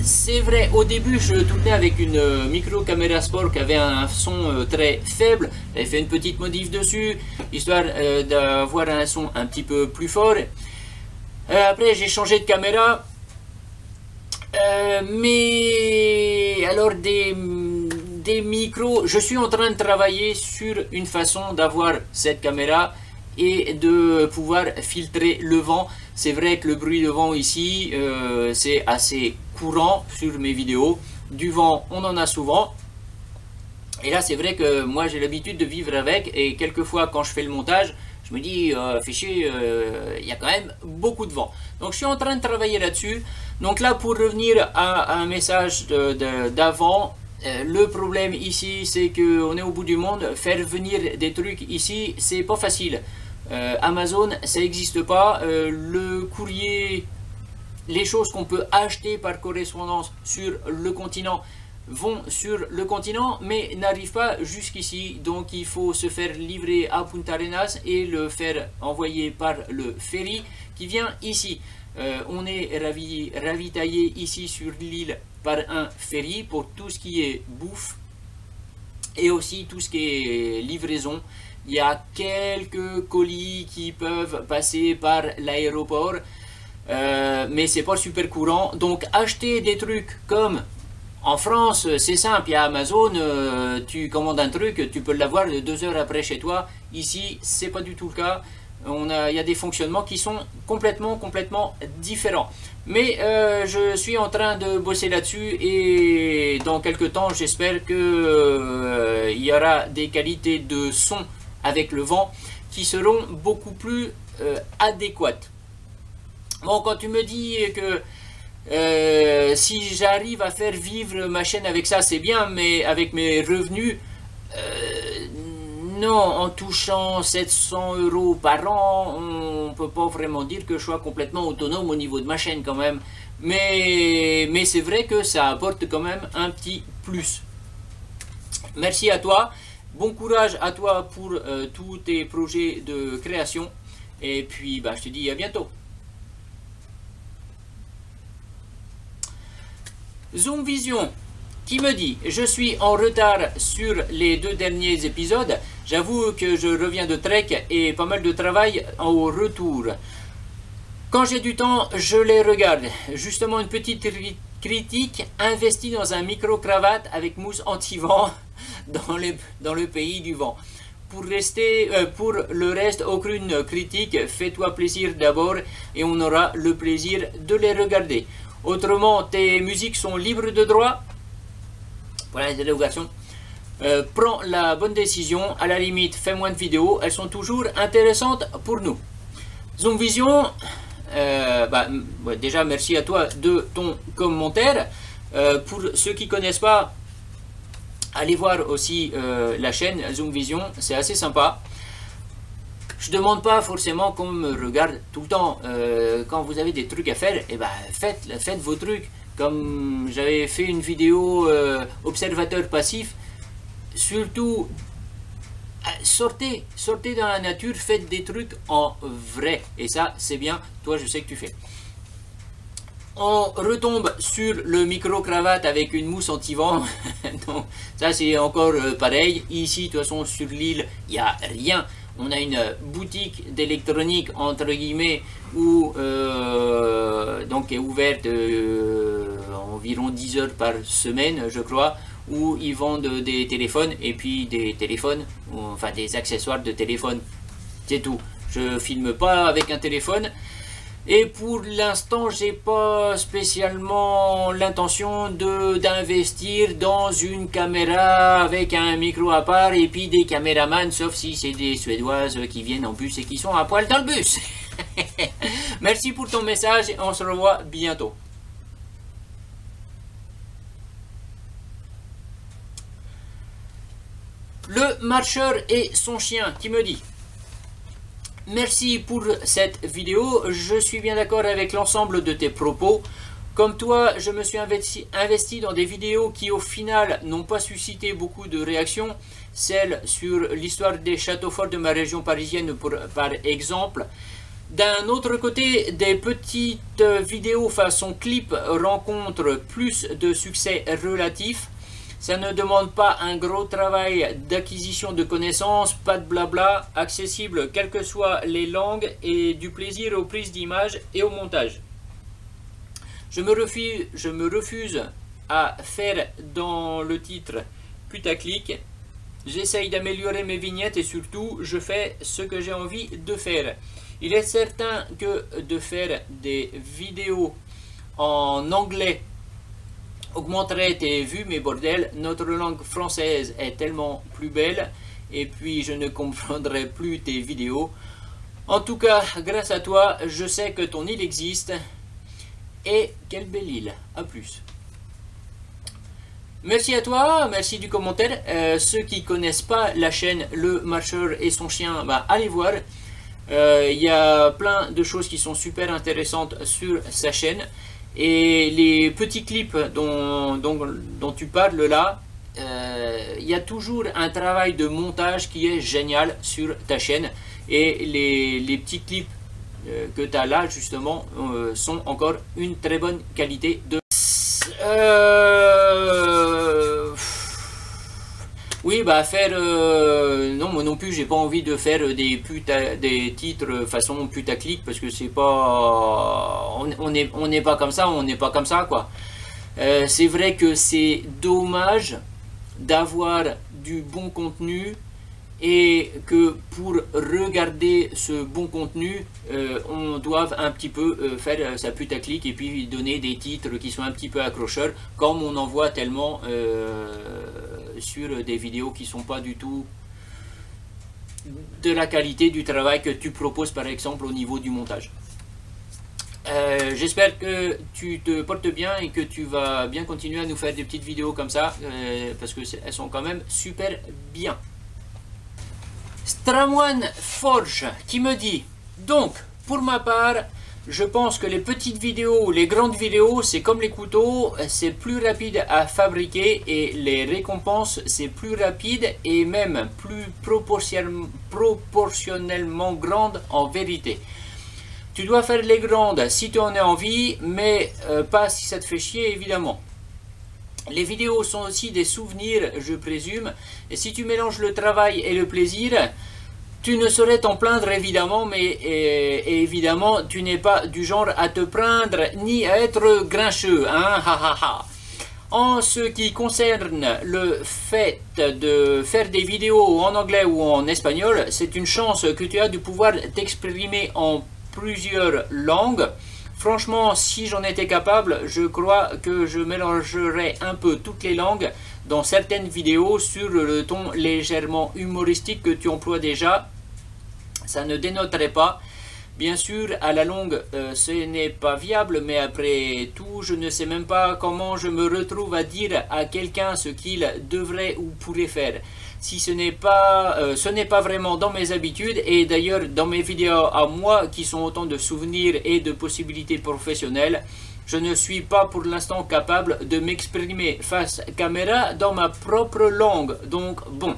C'est vrai, au début je tournais avec une euh, micro caméra sport qui avait un son euh, très faible. J'avais fait une petite modif dessus, histoire d'avoir un son un petit peu plus fort. après j'ai changé de caméra. mais alors des, des micros, je suis en train de travailler sur une façon d'avoir cette caméra et de pouvoir filtrer le vent. C'est vrai que le bruit de vent ici, euh, c'est assez courant sur mes vidéos. Du vent, on en a souvent. Et là, c'est vrai que moi, j'ai l'habitude de vivre avec. Et quelquefois, quand je fais le montage, je me dis, euh, fichier, euh, il y a quand même beaucoup de vent. Donc, je suis en train de travailler là-dessus. Donc là, pour revenir à, un message d'avant, euh, le problème ici, c'est qu'on est au bout du monde. Faire venir des trucs ici, c'est pas facile. Euh, Amazon, ça n'existe pas. Euh, le courrier, les choses qu'on peut acheter par correspondance sur le continent vont sur le continent, mais n'arrivent pas jusqu'ici. Donc il faut se faire livrer à Punta Arenas et le faire envoyer par le ferry qui vient ici. on est ravi, ravitaillé ici sur l'île par un ferry pour tout ce qui est bouffe et aussi tout ce qui est livraison. Il y a quelques colis qui peuvent passer par l'aéroport, euh, mais c'est pas super courant. Donc acheter des trucs comme en France, c'est simple, il y a Amazon, euh, tu commandes un truc, tu peux l'avoir deux heures après chez toi. Ici, c'est pas du tout le cas. On a, il y a des fonctionnements qui sont complètement, complètement différents. Mais euh, je suis en train de bosser là-dessus et dans quelques temps, j'espère qu'il euh, y aura des qualités de son avec le vent qui seront beaucoup plus euh, adéquates. Bon, quand tu me dis que si j'arrive à faire vivre ma chaîne avec ça, c'est bien, mais avec mes revenus, non, en touchant 700 euros par an, on ne peut pas vraiment dire que je sois complètement autonome au niveau de ma chaîne quand même. Mais, mais c'est vrai que ça apporte quand même un petit plus. Merci à toi. Bon courage à toi pour euh, tous tes projets de création. Et puis, bah, je te dis à bientôt. Zoom Vision qui me dit « Je suis en retard sur les deux derniers épisodes. J'avoue que je reviens de trek et pas mal de travail au retour. Quand j'ai du temps, je les regarde. Justement, une petite critique investie dans un micro-cravate avec mousse anti-vent [LAUGHS] dans, dans le pays du vent. Pour, rester, euh, pour le reste, aucune critique. Fais-toi plaisir d'abord et on aura le plaisir de les regarder. Autrement, tes musiques sont libres de droit. Voilà les dérogations. Euh, prends la bonne décision. À la limite, fais moins de vidéos. Elles sont toujours intéressantes pour nous. Zoom Vision, euh, bah, déjà merci à toi de ton commentaire. Pour ceux qui connaissent pas, allez voir aussi la chaîne Zoom Vision, c'est assez sympa. Je demande pas forcément qu'on me regarde tout le temps. quand vous avez des trucs à faire, eh ben, faites, faites vos trucs. Comme j'avais fait une vidéo observateur passif, surtout, euh, sortez, sortez dans la nature, faites des trucs en vrai. Et ça, c'est bien. Toi, je sais que tu fais. On retombe sur le micro-cravate avec une mousse anti-vent. [LAUGHS] Donc, ça, c'est encore euh, pareil. Ici, de toute façon, sur l'île, il n'y a rien. On a une boutique d'électronique, entre guillemets, où, euh, donc, est ouverte environ 10 heures par semaine, je crois où ils vendent des téléphones et puis des téléphones, enfin des accessoires de téléphone. C'est tout. Je filme pas avec un téléphone. Et pour l'instant, j'ai pas spécialement l'intention de d'investir dans une caméra avec un micro à part et puis des caméramans, sauf si c'est des Suédoises qui viennent en bus et qui sont à poil dans le bus. [LAUGHS] Merci pour ton message et on se revoit bientôt. Le marcheur et son chien qui me dit? Merci pour cette vidéo, je suis bien d'accord avec l'ensemble de tes propos. Comme toi, je me suis investi, dans des vidéos qui au final n'ont pas suscité beaucoup de réactions. Celle sur l'histoire des châteaux forts de ma région parisienne par exemple. D'un autre côté, des petites vidéos façon clip rencontrent plus de succès relatifs. Ça ne demande pas un gros travail d'acquisition de connaissances, pas de blabla, accessible quelles que soient les langues et du plaisir aux prises d'image et au montage. Je me, refuse, je me refuse à faire dans le titre putaclic. J'essaye d'améliorer mes vignettes et surtout je fais ce que j'ai envie de faire. Il est certain que de faire des vidéos en anglais augmenterait tes vues, mais bordel, notre langue française est tellement plus belle, et puis je ne comprendrai plus tes vidéos. En tout cas, grâce à toi, je sais que ton île existe, et quelle belle île, à plus. Merci à toi, merci du commentaire. Euh, ceux qui connaissent pas la chaîne Le Marcheur et son chien, bah, allez voir. Euh, il y a plein de choses qui sont super intéressantes sur sa chaîne. Et les petits clips dont, tu parles là, euh, il y a toujours un travail de montage qui est génial sur ta chaîne. Et les, les petits clips que tu as là, justement, sont encore une très bonne qualité de... Oui, bah faire... Euh, non, moi non plus, j'ai pas envie de faire des, des titres façon putaclic parce que c'est pas... On n'est on pas comme ça, on n'est pas comme ça, quoi. Euh, c'est vrai que c'est dommage d'avoir du bon contenu et que pour regarder ce bon contenu, euh, on doit un petit peu faire sa putaclic et puis donner des titres qui sont un petit peu accrocheurs, comme on en voit tellement sur des vidéos qui sont pas du tout de la qualité du travail que tu proposes par exemple au niveau du montage. J'espère que tu te portes bien et que tu vas bien continuer à nous faire des petites vidéos comme ça, parce qu'elles sont quand même super bien. Stramoine Forge qui me dit donc pour ma part je pense que les petites vidéos les grandes vidéos c'est comme les couteaux c'est plus rapide à fabriquer et les récompenses c'est plus rapide et même plus proportionnellement grandes en vérité tu dois faire les grandes si tu en as envie mais euh, pas si ça te fait chier évidemment les vidéos sont aussi des souvenirs, je présume. Et si tu mélanges le travail et le plaisir, tu ne saurais t'en plaindre évidemment, mais évidemment, tu n'es pas du genre à te plaindre ni à être grincheux. Hein, en ce qui concerne le fait de faire des vidéos en anglais ou en espagnol, c'est une chance que tu as de pouvoir t'exprimer en plusieurs langues. Franchement, si j'en étais capable, je crois que je mélangerais un peu toutes les langues dans certaines vidéos sur le ton légèrement humoristique que tu emploies déjà. Ça ne dénoterait pas. Bien sûr, à la longue, euh, ce n'est pas viable, mais après tout, je ne sais même pas comment je me retrouve à dire à quelqu'un ce qu'il devrait ou pourrait faire si ce n'est pas, euh, ce n'est pas vraiment dans mes habitudes et d'ailleurs dans mes vidéos à moi qui sont autant de souvenirs et de possibilités professionnelles, je ne suis pas pour l'instant capable de m'exprimer face caméra dans ma propre langue. Donc bon.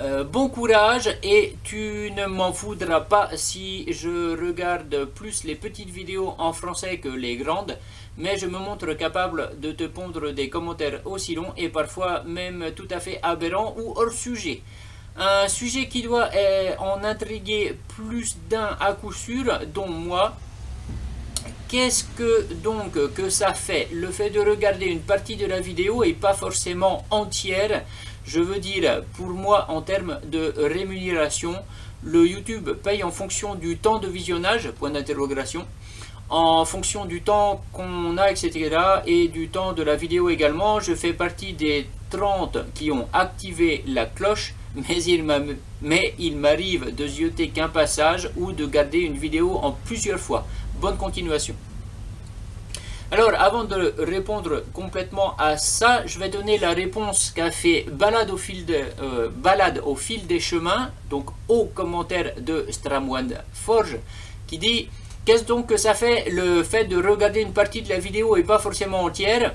Euh, bon courage et tu ne m'en voudras pas si je regarde plus les petites vidéos en français que les grandes mais je me montre capable de te pondre des commentaires aussi longs et parfois même tout à fait aberrants ou hors sujet. Un sujet qui doit eh, en intriguer plus d'un à coup sûr, dont moi. Qu'est-ce que donc que ça fait? Le fait de regarder une partie de la vidéo et pas forcément entière, je veux dire pour moi en termes de rémunération, le YouTube paye en fonction du temps de visionnage, point d'interrogation en fonction du temps qu'on a, etc. et du temps de la vidéo également. Je fais partie des 30 qui ont activé la cloche, mais il m'arrive de zioter qu'un passage ou de garder une vidéo en plusieurs fois. Bonne continuation. Alors, avant de répondre complètement à ça, je vais donner la réponse qu'a fait Balade au, fil de, euh, Balade au fil des chemins, donc au commentaire de Stramwand Forge, qui dit Qu'est-ce donc que ça fait le fait de regarder une partie de la vidéo et pas forcément entière?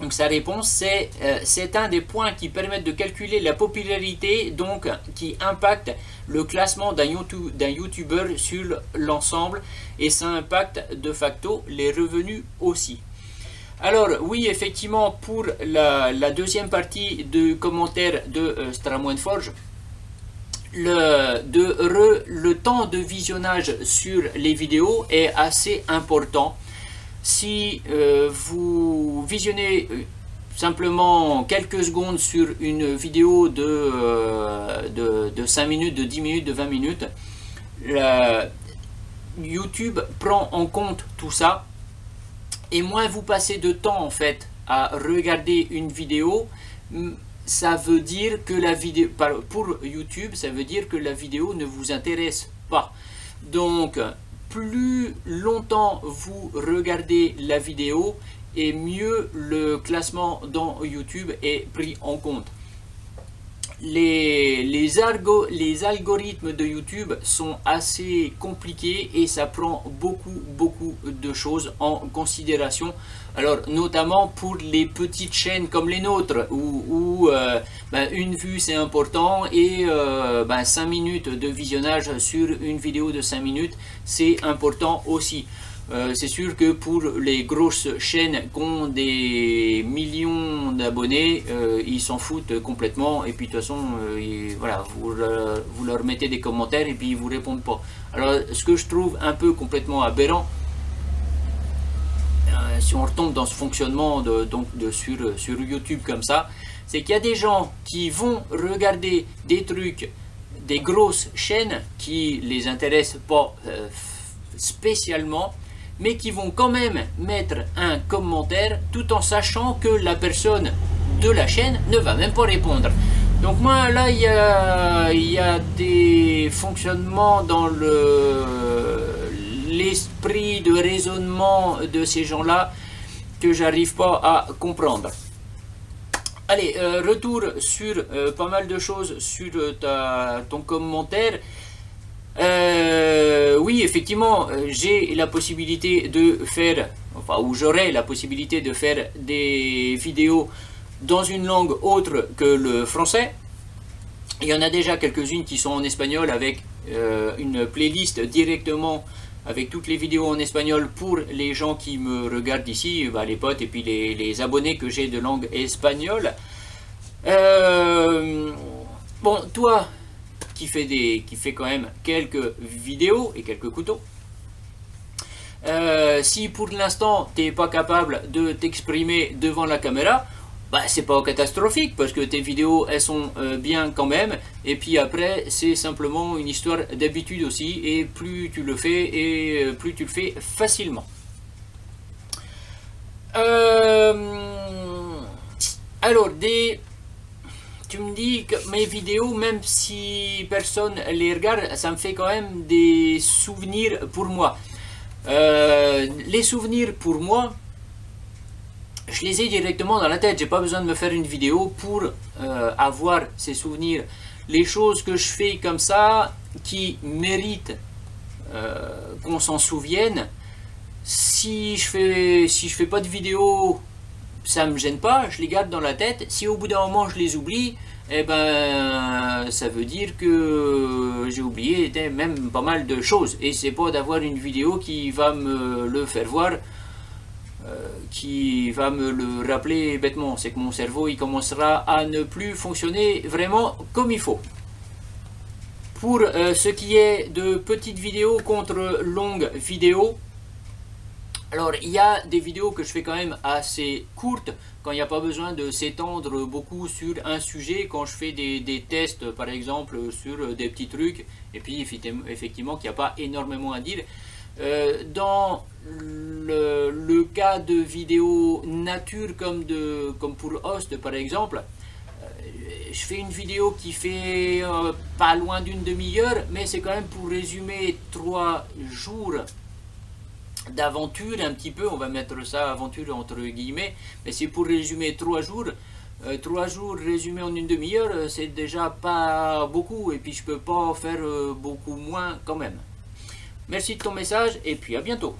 Donc sa réponse c'est euh, c'est un des points qui permettent de calculer la popularité donc qui impacte le classement d'un YouTube, YouTuber sur l'ensemble et ça impacte de facto les revenus aussi. Alors oui effectivement pour la, deuxième partie de commentaire de euh, Forge le, de le temps de visionnage sur les vidéos est assez important. Si euh, vous visionnez euh, simplement quelques secondes sur une vidéo de, euh, de, 5 minutes, de 10 minutes, de 20 minutes, YouTube prend en compte tout ça. Et moins vous passez de temps en fait à regarder une vidéo, ça veut dire que la vidéo, pour YouTube, ça veut dire que la vidéo ne vous intéresse pas. Donc, plus longtemps vous regardez la vidéo et mieux le classement dans YouTube est pris en compte. Les, algorithmes de YouTube sont assez compliqués et ça prend beaucoup, beaucoup de choses en considération. Alors, notamment pour les petites chaînes comme les nôtres, où, euh, ben, une vue c'est important et euh, ben, 5 minutes de visionnage sur une vidéo de 5 minutes, c'est important aussi. Euh, c'est sûr que pour les grosses chaînes qui ont des millions d'abonnés, ils s'en foutent complètement. Et puis de toute façon, voilà, vous, vous, leur mettez des commentaires et puis ils vous répondent pas. Alors ce que je trouve un peu complètement aberrant, si on retombe dans ce fonctionnement de, sur, YouTube comme ça, c'est qu'il y a des gens qui vont regarder des trucs, des grosses chaînes qui les intéressent pas spécialement mais qui vont quand même mettre un commentaire tout en sachant que la personne de la chaîne ne va même pas répondre. Donc moi là il y a, des fonctionnements dans l'esprit de raisonnement de ces gens-là que j'arrive pas à comprendre. Allez, euh, retour sur euh, pas mal de choses sur ta, ton commentaire. Euh, oui, effectivement, euh, j'ai la possibilité de faire, enfin, ou j'aurai la possibilité de faire des vidéos dans une langue autre que le français. Il y en a déjà quelques-unes qui sont en espagnol avec euh, une playlist directement avec toutes les vidéos en espagnol pour les gens qui me regardent ici, bah, les potes et puis les, les abonnés que j'ai de langue espagnole. bon, toi, qui fait, des, qui quand même quelques vidéos et quelques couteaux. Euh, si pour l'instant tu n'es pas capable de t'exprimer devant la caméra, bah, c'est pas catastrophique parce que tes vidéos elles sont euh, bien quand même et puis après c'est simplement une histoire d'habitude aussi et plus tu le fais et euh, plus tu le fais facilement. alors des tu me dis que mes vidéos, même si personne les regarde, ça me fait quand même des souvenirs pour moi. Euh, les souvenirs pour moi, je les ai directement dans la tête. J'ai pas besoin de me faire une vidéo pour euh, avoir ces souvenirs. Les choses que je fais comme ça, qui méritent euh, qu'on s'en souvienne, si je fais si je fais pas de vidéo ça me gêne pas, je les garde dans la tête. Si au bout d'un moment je les oublie, eh ben ça veut dire que j'ai oublié même pas mal de choses. Et c'est pas d'avoir une vidéo qui va me le faire voir, qui va me le rappeler bêtement. C'est que mon cerveau il commencera à ne plus fonctionner vraiment comme il faut. Pour euh, ce qui est de petites vidéos contre longues vidéos, alors, il y a des vidéos que je fais quand même assez courtes, quand il n'y a pas besoin de s'étendre beaucoup sur un sujet, quand je fais des, tests, par exemple, sur des petits trucs, et puis effectivement qu'il n'y a pas énormément à dire. Euh, dans le, cas de vidéos nature comme, de, comme pour Host, par exemple, euh, je fais une vidéo qui fait euh, pas loin d'une demi-heure, mais c'est quand même pour résumer trois jours d'aventure un petit peu, on va mettre ça aventure entre guillemets, mais c'est pour résumer trois jours. Trois jours résumés en une demi-heure, c'est déjà pas beaucoup et puis je peux pas faire beaucoup moins quand même. Merci de ton message et puis à bientôt.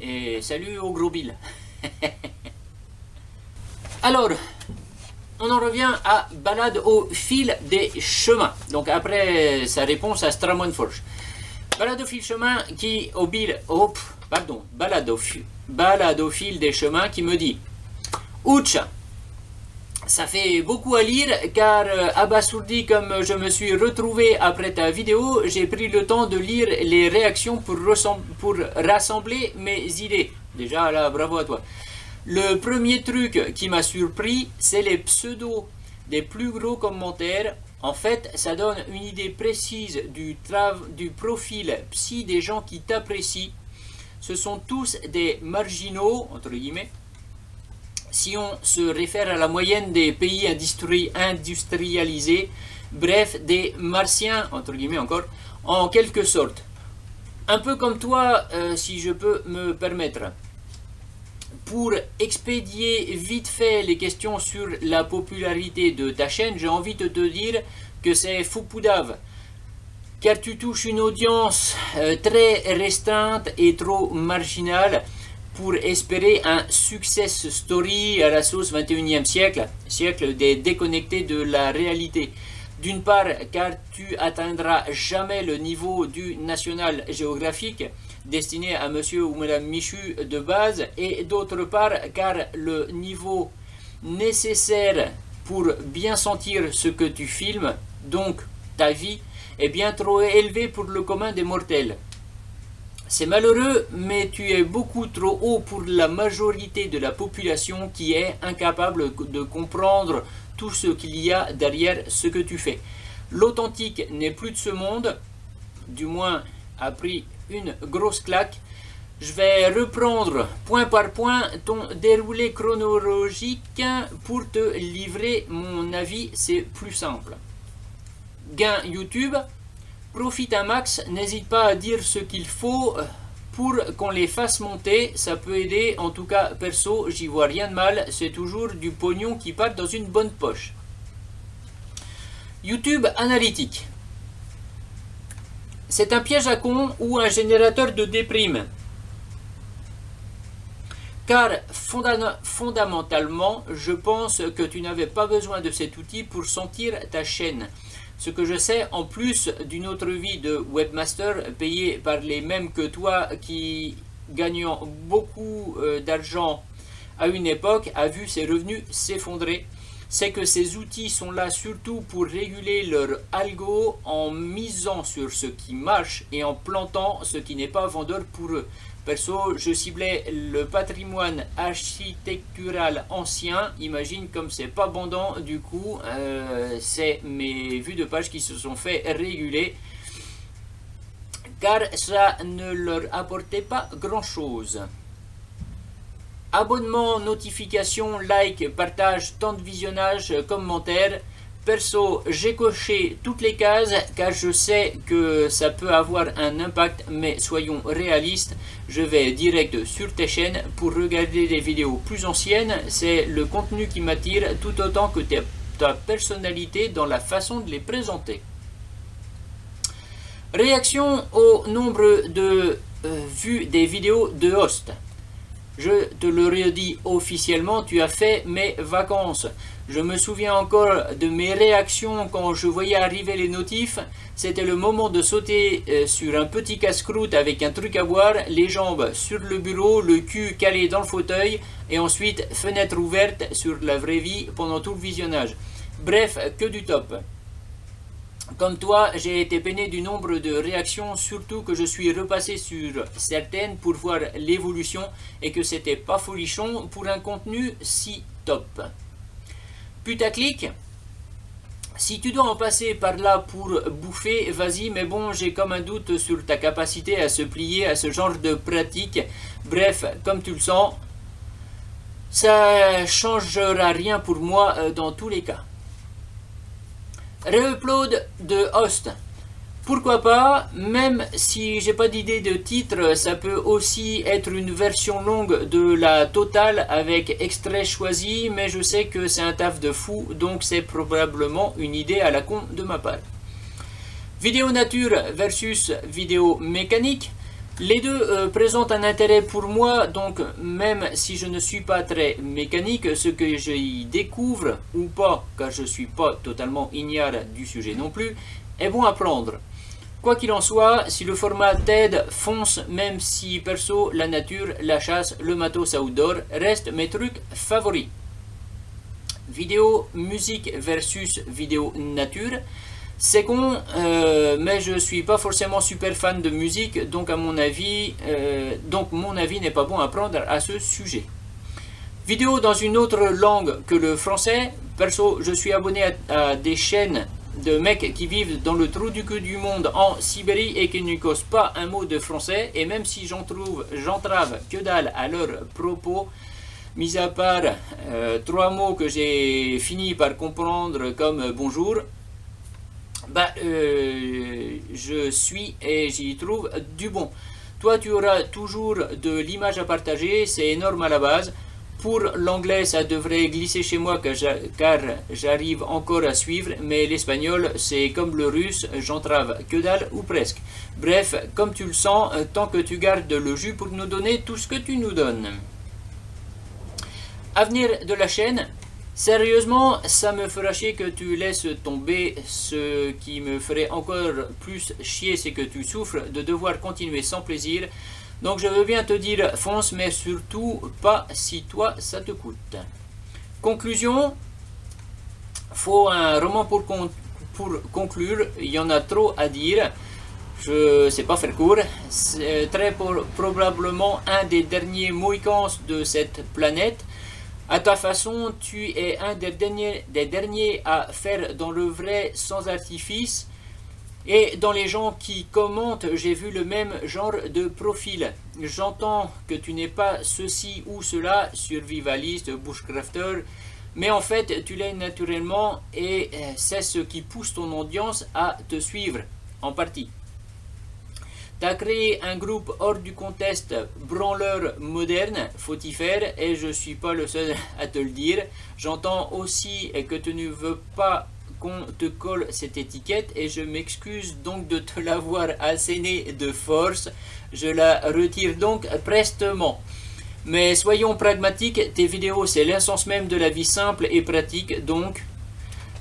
Et salut au gros Bill. [LAUGHS] Alors, on en revient à Balade au fil des chemins. Donc après sa réponse à Stramon Forge. Balade au fil chemin qui, au bil, hop, pardon, balade au, balade au fil des chemins qui me dit Ouch, ça fait beaucoup à lire car euh, abasourdi comme je me suis retrouvé après ta vidéo, j'ai pris le temps de lire les réactions pour, rassembler mes idées. Déjà là, bravo à toi. Le premier truc qui m'a surpris, c'est les pseudos des plus gros commentaires en fait, ça donne une idée précise du, du profil psy des gens qui t'apprécient. Ce sont tous des marginaux, entre guillemets, si on se réfère à la moyenne des pays industrialisés, bref, des martiens, entre guillemets encore, en quelque sorte. Un peu comme toi, euh, si je peux me permettre. pour expédier vite fait les questions sur la popularité de ta chaîne, j'ai envie de te dire que c'est Foupoudave. Car tu touches une audience euh, très restreinte et trop marginale pour espérer un success story à la sauce 21e siècle, siècle des déconnectés de la réalité. D'une part, car tu atteindras jamais le niveau du national géographique destiné à monsieur ou madame Michu de base, et d'autre part, car le niveau nécessaire pour bien sentir ce que tu filmes, donc ta vie, est bien trop élevé pour le commun des mortels. C'est malheureux, mais tu es beaucoup trop haut pour la majorité de la population qui est incapable de comprendre tout ce qu'il y a derrière ce que tu fais. L'authentique n'est plus de ce monde, du moins a pris une grosse claque. Je vais reprendre point par point ton déroulé chronologique pour te livrer mon avis, c'est plus simple. Gain YouTube, profite un max, n'hésite pas à dire ce qu'il faut pour qu'on les fasse monter, ça peut aider, en tout cas perso, j'y vois rien de mal, c'est toujours du pognon qui part dans une bonne poche. YouTube Analytique. C'est un piège à con ou un générateur de déprime. Car fondamentalement, je pense que tu n'avais pas besoin de cet outil pour sentir ta chaîne. Ce que je sais, en plus d'une autre vie de webmaster payé par les mêmes que toi qui, gagnant beaucoup euh, d'argent à une époque, a vu ses revenus s'effondrer, c'est que ces outils sont là surtout pour réguler leur algo en misant sur ce qui marche et en plantant ce qui n'est pas vendeur pour eux. Perso, je ciblais le patrimoine architectural ancien. Imagine comme c'est pas abondant, du coup, euh, c'est mes vues de page qui se sont fait réguler. Car ça ne leur apportait pas grand chose. Abonnement, notification, like, partage, temps de visionnage, commentaire. Perso, j'ai coché toutes les cases car je sais que ça peut avoir un impact, mais soyons réalistes, je vais direct sur tes chaînes pour regarder des vidéos plus anciennes. C'est le contenu qui m'attire tout autant que ta personnalité dans la façon de les présenter. Réaction au nombre de euh, vues des vidéos de host. Je te le redis officiellement, tu as fait mes vacances. Je me souviens encore de mes réactions quand je voyais arriver les notifs. C'était le moment de sauter euh, sur un petit casse-croûte avec un truc à boire, les jambes sur le bureau, le cul calé dans le fauteuil et ensuite fenêtre ouverte sur la vraie vie pendant tout le visionnage. Bref, que du top. Comme toi, j'ai été peiné du nombre de réactions, surtout que je suis repassé sur certaines pour voir l'évolution et que c'était pas folichon pour un contenu si top. Putaclic, si tu dois en passer par là pour bouffer, vas-y, mais bon, j'ai comme un doute sur ta capacité à se plier à ce genre de pratique. Bref, comme tu le sens, ça changera rien pour moi euh, dans tous les cas. Reupload de host. Pourquoi pas, même si j'ai pas d'idée de titre, ça peut aussi être une version longue de la totale avec extrait choisi, mais je sais que c'est un taf de fou, donc c'est probablement une idée à la con de ma part. Vidéo nature versus vidéo mécanique. Les deux euh, présentent un intérêt pour moi, donc même si je ne suis pas très mécanique, ce que j'y découvre, ou pas, car je ne suis pas totalement ignare du sujet non plus, est bon à prendre. Quoi qu'il en soit, si le format TED fonce, même si perso, la nature, la chasse, le matos outdoor restent mes trucs favoris. Vidéo musique versus vidéo nature. C'est con, euh, mais je suis pas forcément super fan de musique, donc à mon avis, euh, mon avis n'est pas bon à prendre à ce sujet. Vidéo dans une autre langue que le français. Perso, je suis abonné à, des chaînes de mecs qui vivent dans le trou du cul du monde en Sibérie et qui ne causent pas un mot de français. Et même si j'en trouve, j'entrave que dalle à leurs propos, mis à part euh, trois mots que j'ai fini par comprendre comme bonjour, bah, euh, je suis et j'y trouve du bon. Toi, tu auras toujours de l'image à partager, c'est énorme à la base. Pour l'anglais, ça devrait glisser chez moi car j'arrive encore à suivre, mais l'espagnol, c'est comme le russe, j'entrave que dalle ou presque. Bref, comme tu le sens, tant que tu gardes le jus pour nous donner tout ce que tu nous donnes. Avenir de la chaîne, Sérieusement, ça me fera chier que tu laisses tomber. Ce qui me ferait encore plus chier, c'est que tu souffres de devoir continuer sans plaisir. Donc je veux bien te dire fonce, mais surtout pas si toi ça te coûte. Conclusion, faut un roman pour, conclure, il y en a trop à dire. Je sais pas faire court. C'est très probablement un des derniers Mohicans de cette planète. À ta façon, tu es un des derniers, des derniers à faire dans le vrai sans artifice. Et dans les gens qui commentent, j'ai vu le même genre de profil. J'entends que tu n'es pas ceci ou cela, survivaliste, bushcrafter, mais en fait tu l'es naturellement et euh, c'est ce qui pousse ton audience à te suivre, en partie. Tu as créé un groupe hors du contexte branleur moderne, faut y faire, et je suis pas le seul [LAUGHS] à te le dire. J'entends aussi que tu ne veux pas te colle cette étiquette et je m'excuse donc de te [LAUGHS] l'avoir assénée de force. Je la retire donc prestement. Mais soyons pragmatiques, tes vidéos c'est l'essence même de la vie simple et pratique, donc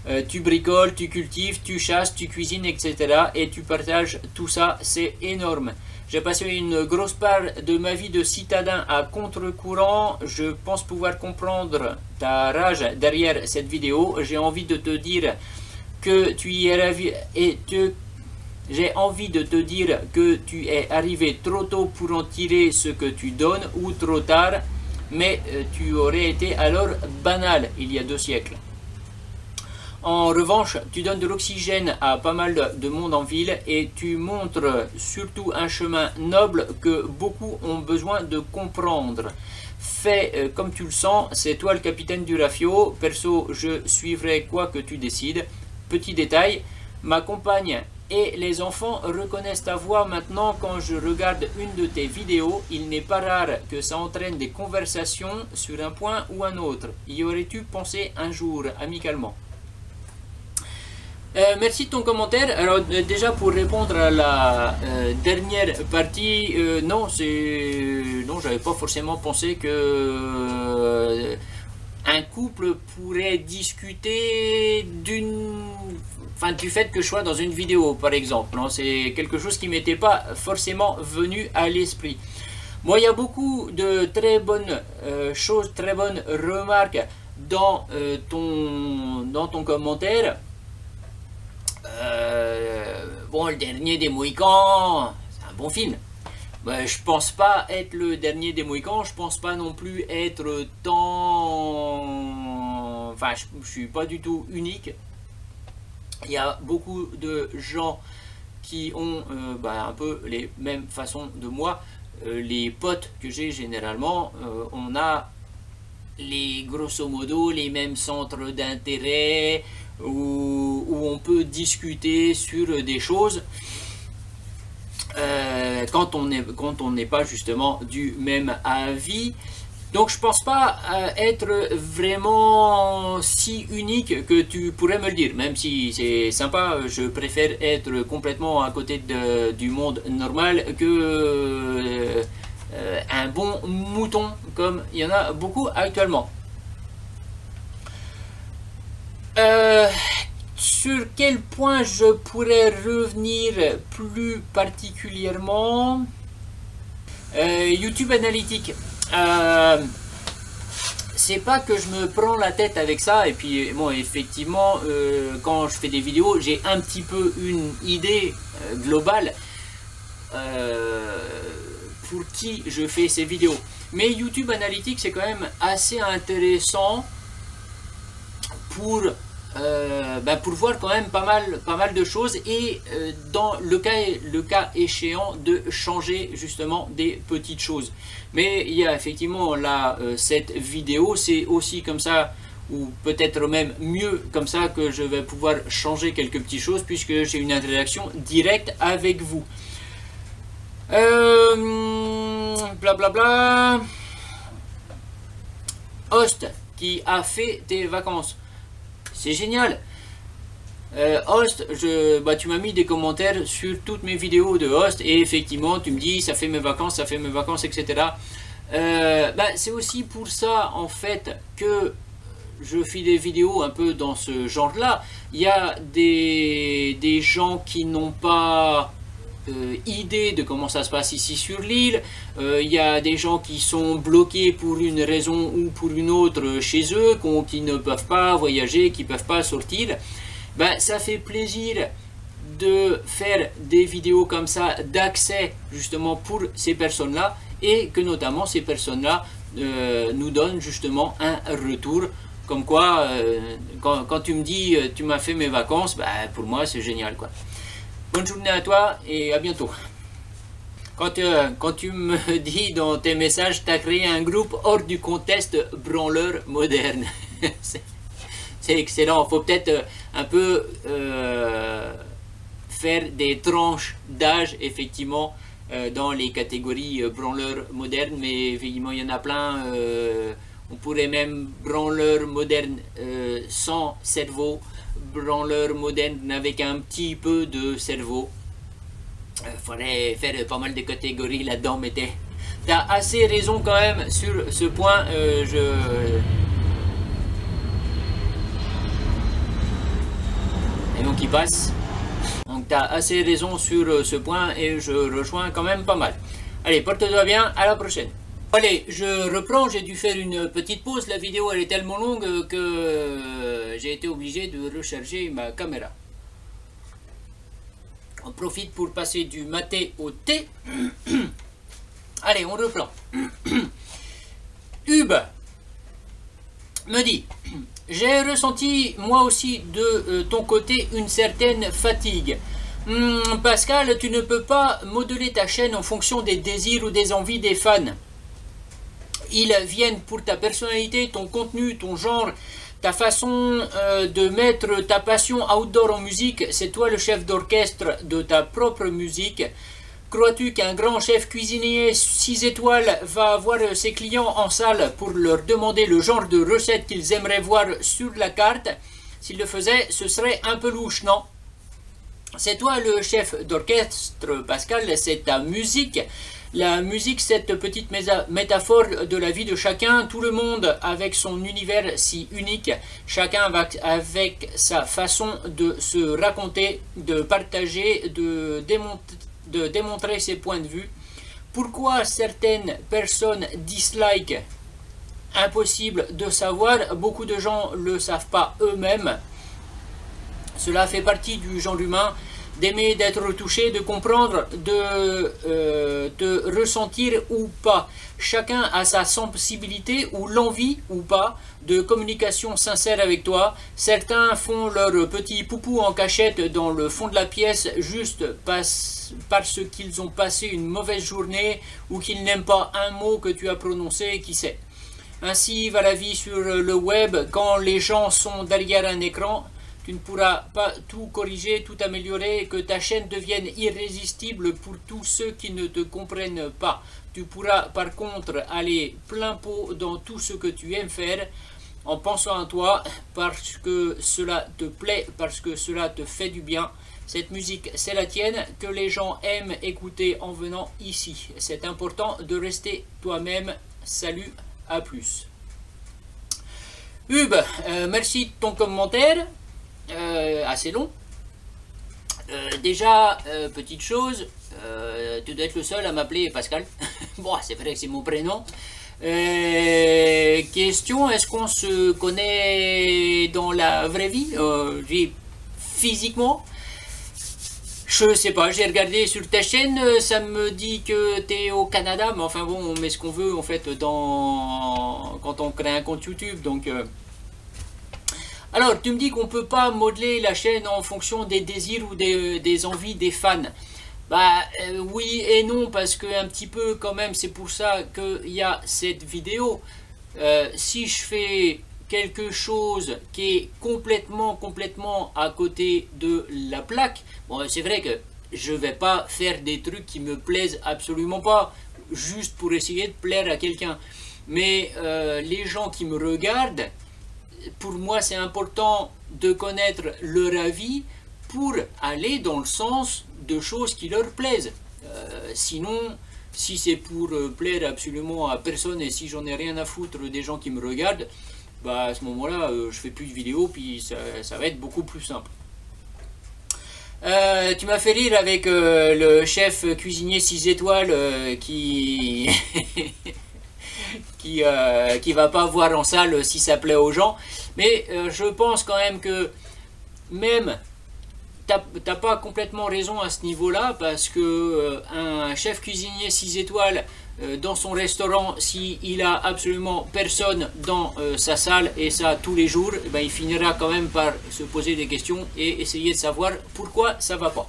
euh, tu bricoles, tu cultives, tu chasses, tu cuisines, etc. Et tu partages tout ça, c'est énorme. J'ai passé une grosse part de ma vie de citadin à contre-courant. Je pense pouvoir comprendre ta rage derrière cette vidéo. J'ai envie de te dire que tu y es ravi et j'ai envie de te dire que tu es arrivé trop tôt pour en tirer ce que tu donnes ou trop tard, mais euh, tu aurais été alors banal il y a deux siècles. En revanche, tu donnes de l'oxygène à pas mal de monde en ville et tu montres surtout un chemin noble que beaucoup ont besoin de comprendre. Fais euh, comme tu le sens, c'est toi le capitaine du Rafio. Perso, je suivrai quoi que tu décides. Petit détail, ma compagne et les enfants reconnaissent ta voix maintenant quand je regarde une de tes vidéos. Il n'est pas rare que ça entraîne des conversations sur un point ou un autre. Y aurais-tu pensé un jour, amicalement? Euh, merci de ton commentaire. Alors euh, déjà pour répondre à la euh, dernière partie, non, c'est non, j'avais pas forcément pensé que un couple pourrait discuter d'une, enfin du fait que je sois dans une vidéo, par exemple. C'est quelque chose qui m'était pas forcément venu à l'esprit. Moi, il y a beaucoup de très bonnes choses, très bonnes remarques dans ton dans ton commentaire. Euh, bon, le dernier des Mohicans, c'est un bon film. Je pense pas être le dernier des Mohicans, je pense pas non plus être tant... Enfin, je, suis pas du tout unique. Il y a beaucoup de gens qui ont euh, bah, un peu les mêmes façons de moi. Euh, les potes que j'ai généralement, on a les grosso modo les mêmes centres d'intérêt, où, on peut discuter sur des choses euh, quand on n'est pas justement du même avis. Donc je pense pas euh, être vraiment si unique que tu pourrais me le dire, même si c'est sympa, je préfère être complètement à côté du monde normal que euh, un bon mouton comme il y en a beaucoup actuellement. Euh, sur quel point je pourrais revenir plus particulièrement? Euh, YouTube Analytique. Euh, c'est pas que je me prends la tête avec ça, et puis bon, effectivement, quand je fais des vidéos, j'ai un petit peu une idée globale pour qui je fais ces vidéos. Mais YouTube Analytics, c'est quand même assez intéressant pour, euh, ben, pour voir quand même pas mal, pas mal de choses et euh, dans le cas, le cas échéant de changer justement des petites choses. Mais il y a effectivement là euh, cette vidéo, c'est aussi comme ça ou peut-être même mieux comme ça que je vais pouvoir changer quelques petites choses puisque j'ai une interaction directe avec vous. Blablabla. Bla, bla. Host qui a fait tes vacances. C'est génial. Euh, host, je, bah, tu m'as mis des commentaires sur toutes mes vidéos de host et effectivement tu me dis ça fait mes vacances, ça fait mes vacances, etc. Euh, bah, c'est aussi pour ça en fait que je fais des vidéos un peu dans ce genre là. Il y a des, des gens qui n'ont pas euh, idée de comment ça se passe ici sur l'île. Il y a des gens qui sont bloqués pour une raison ou pour une autre chez eux, qui ne peuvent pas voyager, qui ne peuvent pas sortir ben, ça fait plaisir de faire des vidéos comme ça d'accès justement pour ces personnes-là et que notamment ces personnes-là euh, nous donnent justement un retour comme quoi euh, quand, tu me dis euh, tu m'as fait mes vacances, ben, pour moi c'est génial quoi. Bonne journée à toi et à bientôt. Quand, quand tu me [LAUGHS] dis dans tes messages, tu as créé un groupe hors du contexte branleur moderne. [LAUGHS] c'est excellent. Il faut peut-être euh, un peu euh, faire des tranches d'âge, effectivement, euh, dans les catégories branleurs modernes, mais effectivement, il y en a plein. On pourrait même branleur moderne sans cerveau, branleur moderne avec un petit peu de cerveau. Il faudrait faire pas mal de catégories là-dedans, mais tu as assez raison quand même sur ce point. je donc il passe. Donc tu as assez raison sur euh, ce point et je rejoins quand même pas mal. Allez, porte-toi bien, à la prochaine. Allez, je reprends, j'ai dû faire une petite pause, la vidéo elle est tellement longue que euh, j'ai été obligé de recharger ma caméra. On profite pour passer du maté au thé. [CLEARS THROAT] Allez, on reprend. [CLEARS THROAT] Hub me dit j'ai ressenti moi aussi de euh, ton côté une certaine fatigue. Hmm, Pascal, tu ne peux pas modeler ta chaîne en fonction des désirs ou des envies des fans. Ils viennent pour ta personnalité, ton contenu, ton genre, ta façon euh, de mettre ta passion outdoor en musique. C'est toi le chef d'orchestre de ta propre musique. Crois-tu qu'un grand chef cuisinier 6 étoiles va voir ses clients en salle pour leur demander le genre de recette qu'ils aimeraient voir sur la carte? S'il le faisait, ce serait un peu louche, non? C'est toi le chef d'orchestre, Pascal, c'est ta musique. La musique, cette petite métaphore de la vie de chacun, tout le monde avec son univers si unique, chacun avec sa façon de se raconter, de partager, de démontrer ses points de vue. Pourquoi certaines personnes dislike? Impossible de savoir. Beaucoup de gens le savent pas eux-mêmes. Cela fait partie du genre humain d'aimer, d'être touché, de comprendre, de, euh, de ressentir ou pas. Chacun a sa sensibilité ou l'envie ou pas de communication sincère avec toi. Certains font leur petit poupou en cachette dans le fond de la pièce juste parce, parce qu'ils ont passé une mauvaise journée ou qu'ils n'aiment pas un mot que tu as prononcé, qui sait. Ainsi va la vie sur le web quand les gens sont derrière un écran tu ne pourras pas tout corriger, tout améliorer, que ta chaîne devienne irrésistible pour tous ceux qui ne te comprennent pas. Tu pourras par contre aller plein pot dans tout ce que tu aimes faire en pensant à toi parce que cela te plaît, parce que cela te fait du bien. Cette musique, c'est la tienne, que les gens aiment écouter en venant ici. C'est important de rester toi-même. Salut, à plus. Hub, euh, merci de ton commentaire. Euh, assez long. Euh, déjà, euh, petite chose, tu dois être le seul à m'appeler Pascal. [LAUGHS] bon, c'est vrai que c'est mon prénom. question, est-ce qu'on se connaît dans la vraie vie? Physiquement? Je sais pas, j'ai regardé sur ta chaîne, ça me dit que tu es au Canada, mais enfin bon, on met ce qu'on veut en fait dans quand on crée un compte YouTube, donc alors, tu me dis qu'on ne peut pas modeler la chaîne en fonction des désirs ou des, envies des fans. Bah euh, oui et non, parce que un petit peu quand même, c'est pour ça qu'il y a cette vidéo. Euh, si je fais quelque chose qui est complètement, complètement à côté de la plaque, bon, c'est vrai que je vais pas faire des trucs qui me plaisent absolument pas, juste pour essayer de plaire à quelqu'un. Mais euh, les gens qui me regardent, pour moi c'est important de connaître leur avis pour aller dans le sens de choses qui leur plaisent. Euh, sinon, si c'est pour euh, plaire absolument à personne et si j'en ai rien à foutre des gens qui me regardent, bah à ce moment-là, je fais plus de vidéos, puis ça, va être beaucoup plus simple. Euh, tu m'as fait rire avec euh, le chef cuisinier 6 étoiles euh, [LAUGHS] qui qui qui va pas voir en salle si ça plaît aux gens. Mais je pense quand même que même t'as pas complètement raison à ce niveau-là parce que un chef cuisinier 6 étoiles euh, dans son restaurant, s'il a absolument personne dans euh, sa salle, et ça tous les jours, eh ben, il finira quand même par se poser des questions et essayer de savoir pourquoi ça va pas.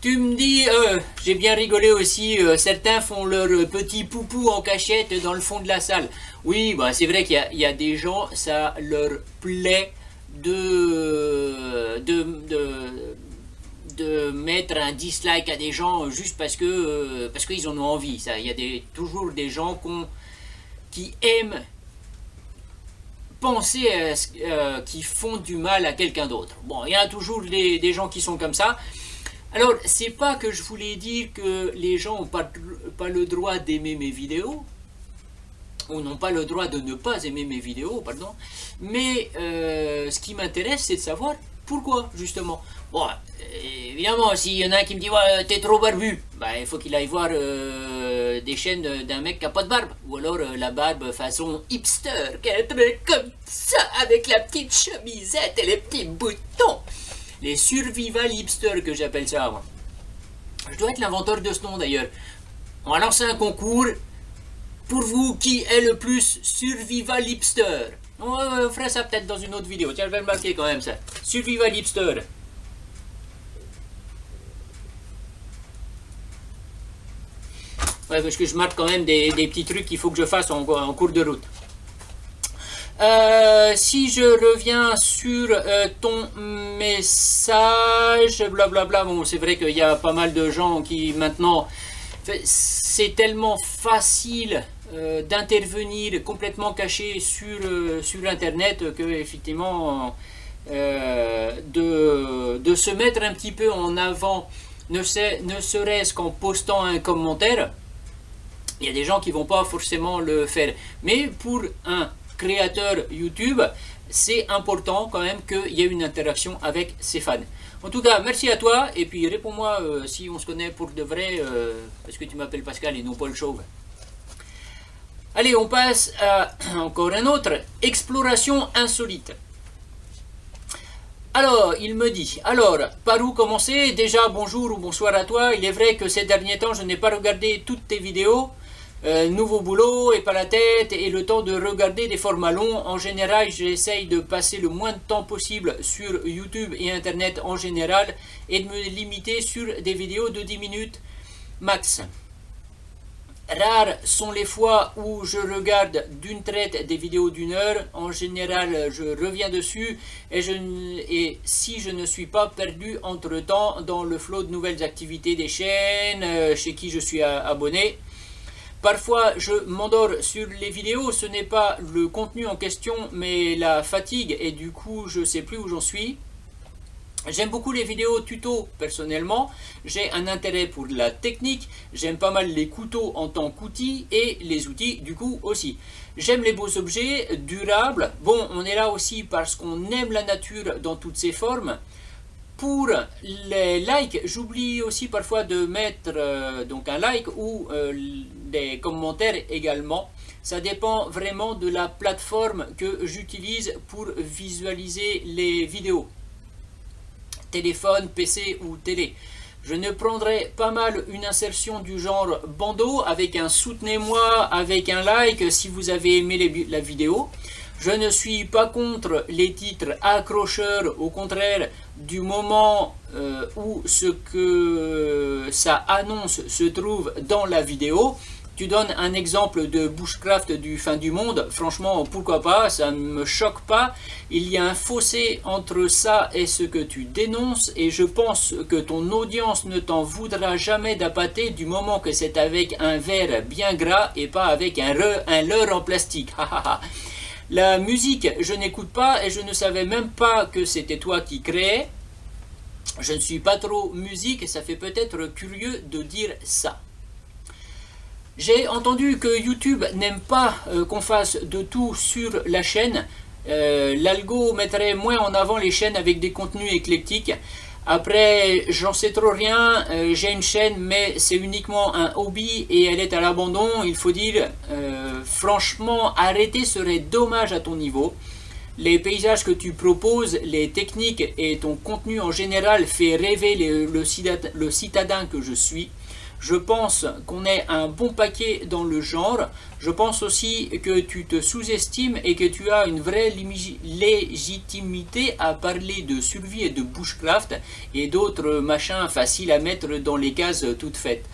Tu me dis, euh, j'ai bien rigolé aussi, certains font leur petit poupou en cachette dans le fond de la salle. Oui, bah, c'est vrai qu'il y, a des gens, ça leur plaît de, de, de mettre un dislike à des gens juste parce que euh, parce qu'ils en ont envie. Il y a toujours des gens qui aiment penser à euh, qui font du mal à quelqu'un d'autre. Bon, il y a toujours des, gens qui sont comme ça. Alors, c'est pas que je voulais dire que les gens n'ont pas, le droit d'aimer mes vidéos, ou n'ont pas le droit de ne pas aimer mes vidéos, pardon, mais euh, ce qui m'intéresse, c'est de savoir pourquoi, justement. Bon, évidemment, s'il y en a un qui me dit ouais, t'es trop barbu, bah, il faut qu'il aille voir euh, des chaînes d'un mec qui n'a pas de barbe. Ou alors euh, la barbe façon hipster, est comme ça, avec la petite chemisette et les petits boutons. Les survival hipsters que j'appelle ça, moi. Je dois être l'inventeur de ce nom d'ailleurs. On va lancer un concours. Pour vous, qui est le plus survival hipster On fera ça peut-être dans une autre vidéo. Tiens, je vais le marquer quand même ça. Survival hipster. Ouais, parce que je marque quand même des, petits trucs qu'il faut que je fasse en, cours de route. Euh, si je reviens sur euh, ton message, blablabla, bon, c'est vrai qu'il y a pas mal de gens qui maintenant, c'est tellement facile euh, d'intervenir complètement caché sur, sur Internet que effectivement, de, de, se mettre un petit peu en avant, ne, ne serait-ce qu'en postant un commentaire, il y a des gens qui vont pas forcément le faire. Mais pour un créateur YouTube, c'est important quand même qu'il y ait une interaction avec ses fans. En tout cas, merci à toi, et puis réponds-moi euh, si on se connaît pour de vrai, euh, parce que tu m'appelles Pascal et non Paul Chauve. Allez, on passe à [CLEARS THROAT] encore un autre, exploration insolite. Alors, il me dit, alors, par où commencer? Déjà, bonjour ou bonsoir à toi. Il est vrai que ces derniers temps, je n'ai pas regardé toutes tes vidéos. Nouveau boulot et pas la tête et le temps de regarder des formats longs. En général, j'essaye de passer le moins de temps possible sur YouTube et Internet en général et de me limiter sur des vidéos de 10 minutes max. Rares sont les fois où je regarde d'une traite des vidéos d'une heure. En général, je reviens dessus et, je, et si je ne suis pas perdu entre-temps dans le flot de nouvelles activités des chaînes euh, chez qui je suis abonné, Parfois, je m'endors sur les vidéos, ce n'est pas le contenu en question, mais la fatigue, et du coup, je ne sais plus où j'en suis. J'aime beaucoup les vidéos tuto personnellement, j'ai un intérêt pour la technique, j'aime pas mal les couteaux en tant qu'outils et les outils du coup aussi. J'aime les beaux objets durables, bon on est là aussi parce qu'on aime la nature dans toutes ses formes, pour les likes, j'oublie aussi parfois de mettre euh, donc un like ou euh, des commentaires également. Ça dépend vraiment de la plateforme que j'utilise pour visualiser les vidéos. Téléphone, PC ou télé. Je ne prendrai pas mal une insertion du genre bandeau avec un soutenez-moi, avec un like si vous avez aimé la vidéo. Je ne suis pas contre les titres accrocheurs, au contraire, du moment euh, où ce que ça annonce se trouve dans la vidéo, tu donnes un exemple de bushcraft du fin du monde, franchement, pourquoi pas, ça ne me choque pas. Il y a un fossé entre ça et ce que tu dénonces, et je pense que ton audience ne t'en voudra jamais d'appâter du moment que c'est avec un verre bien gras et pas avec un, un leurre en plastique. La musique, je n'écoute pas et je ne savais même pas que c'était toi qui créais. Je ne suis pas trop musique et ça fait peut-être curieux de dire ça. J'ai entendu que YouTube n'aime pas euh, qu'on fasse de tout sur la chaîne. Euh, l'algo mettrait moins en avant les chaînes avec des contenus éclectiques. Après, j'en sais trop rien. Euh, j'ai une chaîne, mais c'est uniquement un hobby et elle est à l'abandon. Il faut dire, franchement, arrêter serait dommage à ton niveau. Les paysages que tu proposes, les techniques et ton contenu en général fait rêver le citadin que je suis. Je pense qu'on est un bon paquet dans le genre. Je pense aussi que tu te sous-estimes et que tu as une vraie légitimité à parler de survie et de bushcraft et d'autres machins faciles à mettre dans les cases toutes faites.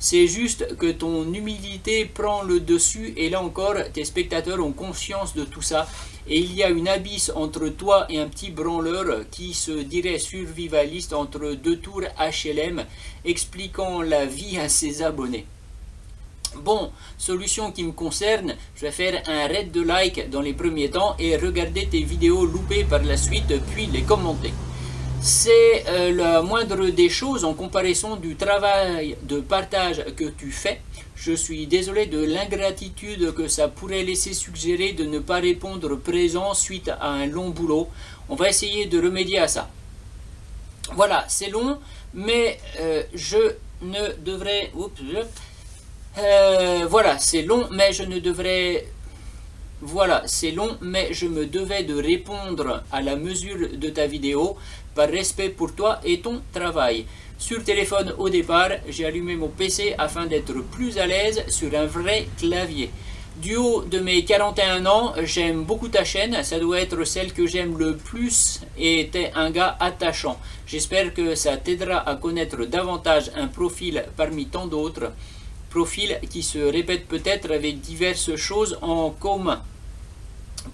C'est juste que ton humilité prend le dessus et là encore, tes spectateurs ont conscience de tout ça et il y a une abysse entre toi et un petit branleur qui se dirait survivaliste entre deux tours HLM expliquant la vie à ses abonnés. Bon, solution qui me concerne, je vais faire un raid de like dans les premiers temps et regarder tes vidéos loupées par la suite puis les commenter. C'est euh, la moindre des choses en comparaison du travail de partage que tu fais je suis désolé de l'ingratitude que ça pourrait laisser suggérer de ne pas répondre présent suite à un long boulot. On va essayer de remédier à ça. Voilà, c'est long, mais euh, je ne devrais... Euh, voilà, c'est long, mais je ne devrais... Voilà, c'est long, mais je me devais de répondre à la mesure de ta vidéo par respect pour toi et ton travail. Sur téléphone au départ, j'ai allumé mon PC afin d'être plus à l'aise sur un vrai clavier. Du haut de mes 41 ans, j'aime beaucoup ta chaîne, ça doit être celle que j'aime le plus et t'es un gars attachant. J'espère que ça t'aidera à connaître davantage un profil parmi tant d'autres, profil qui se répète peut-être avec diverses choses en commun.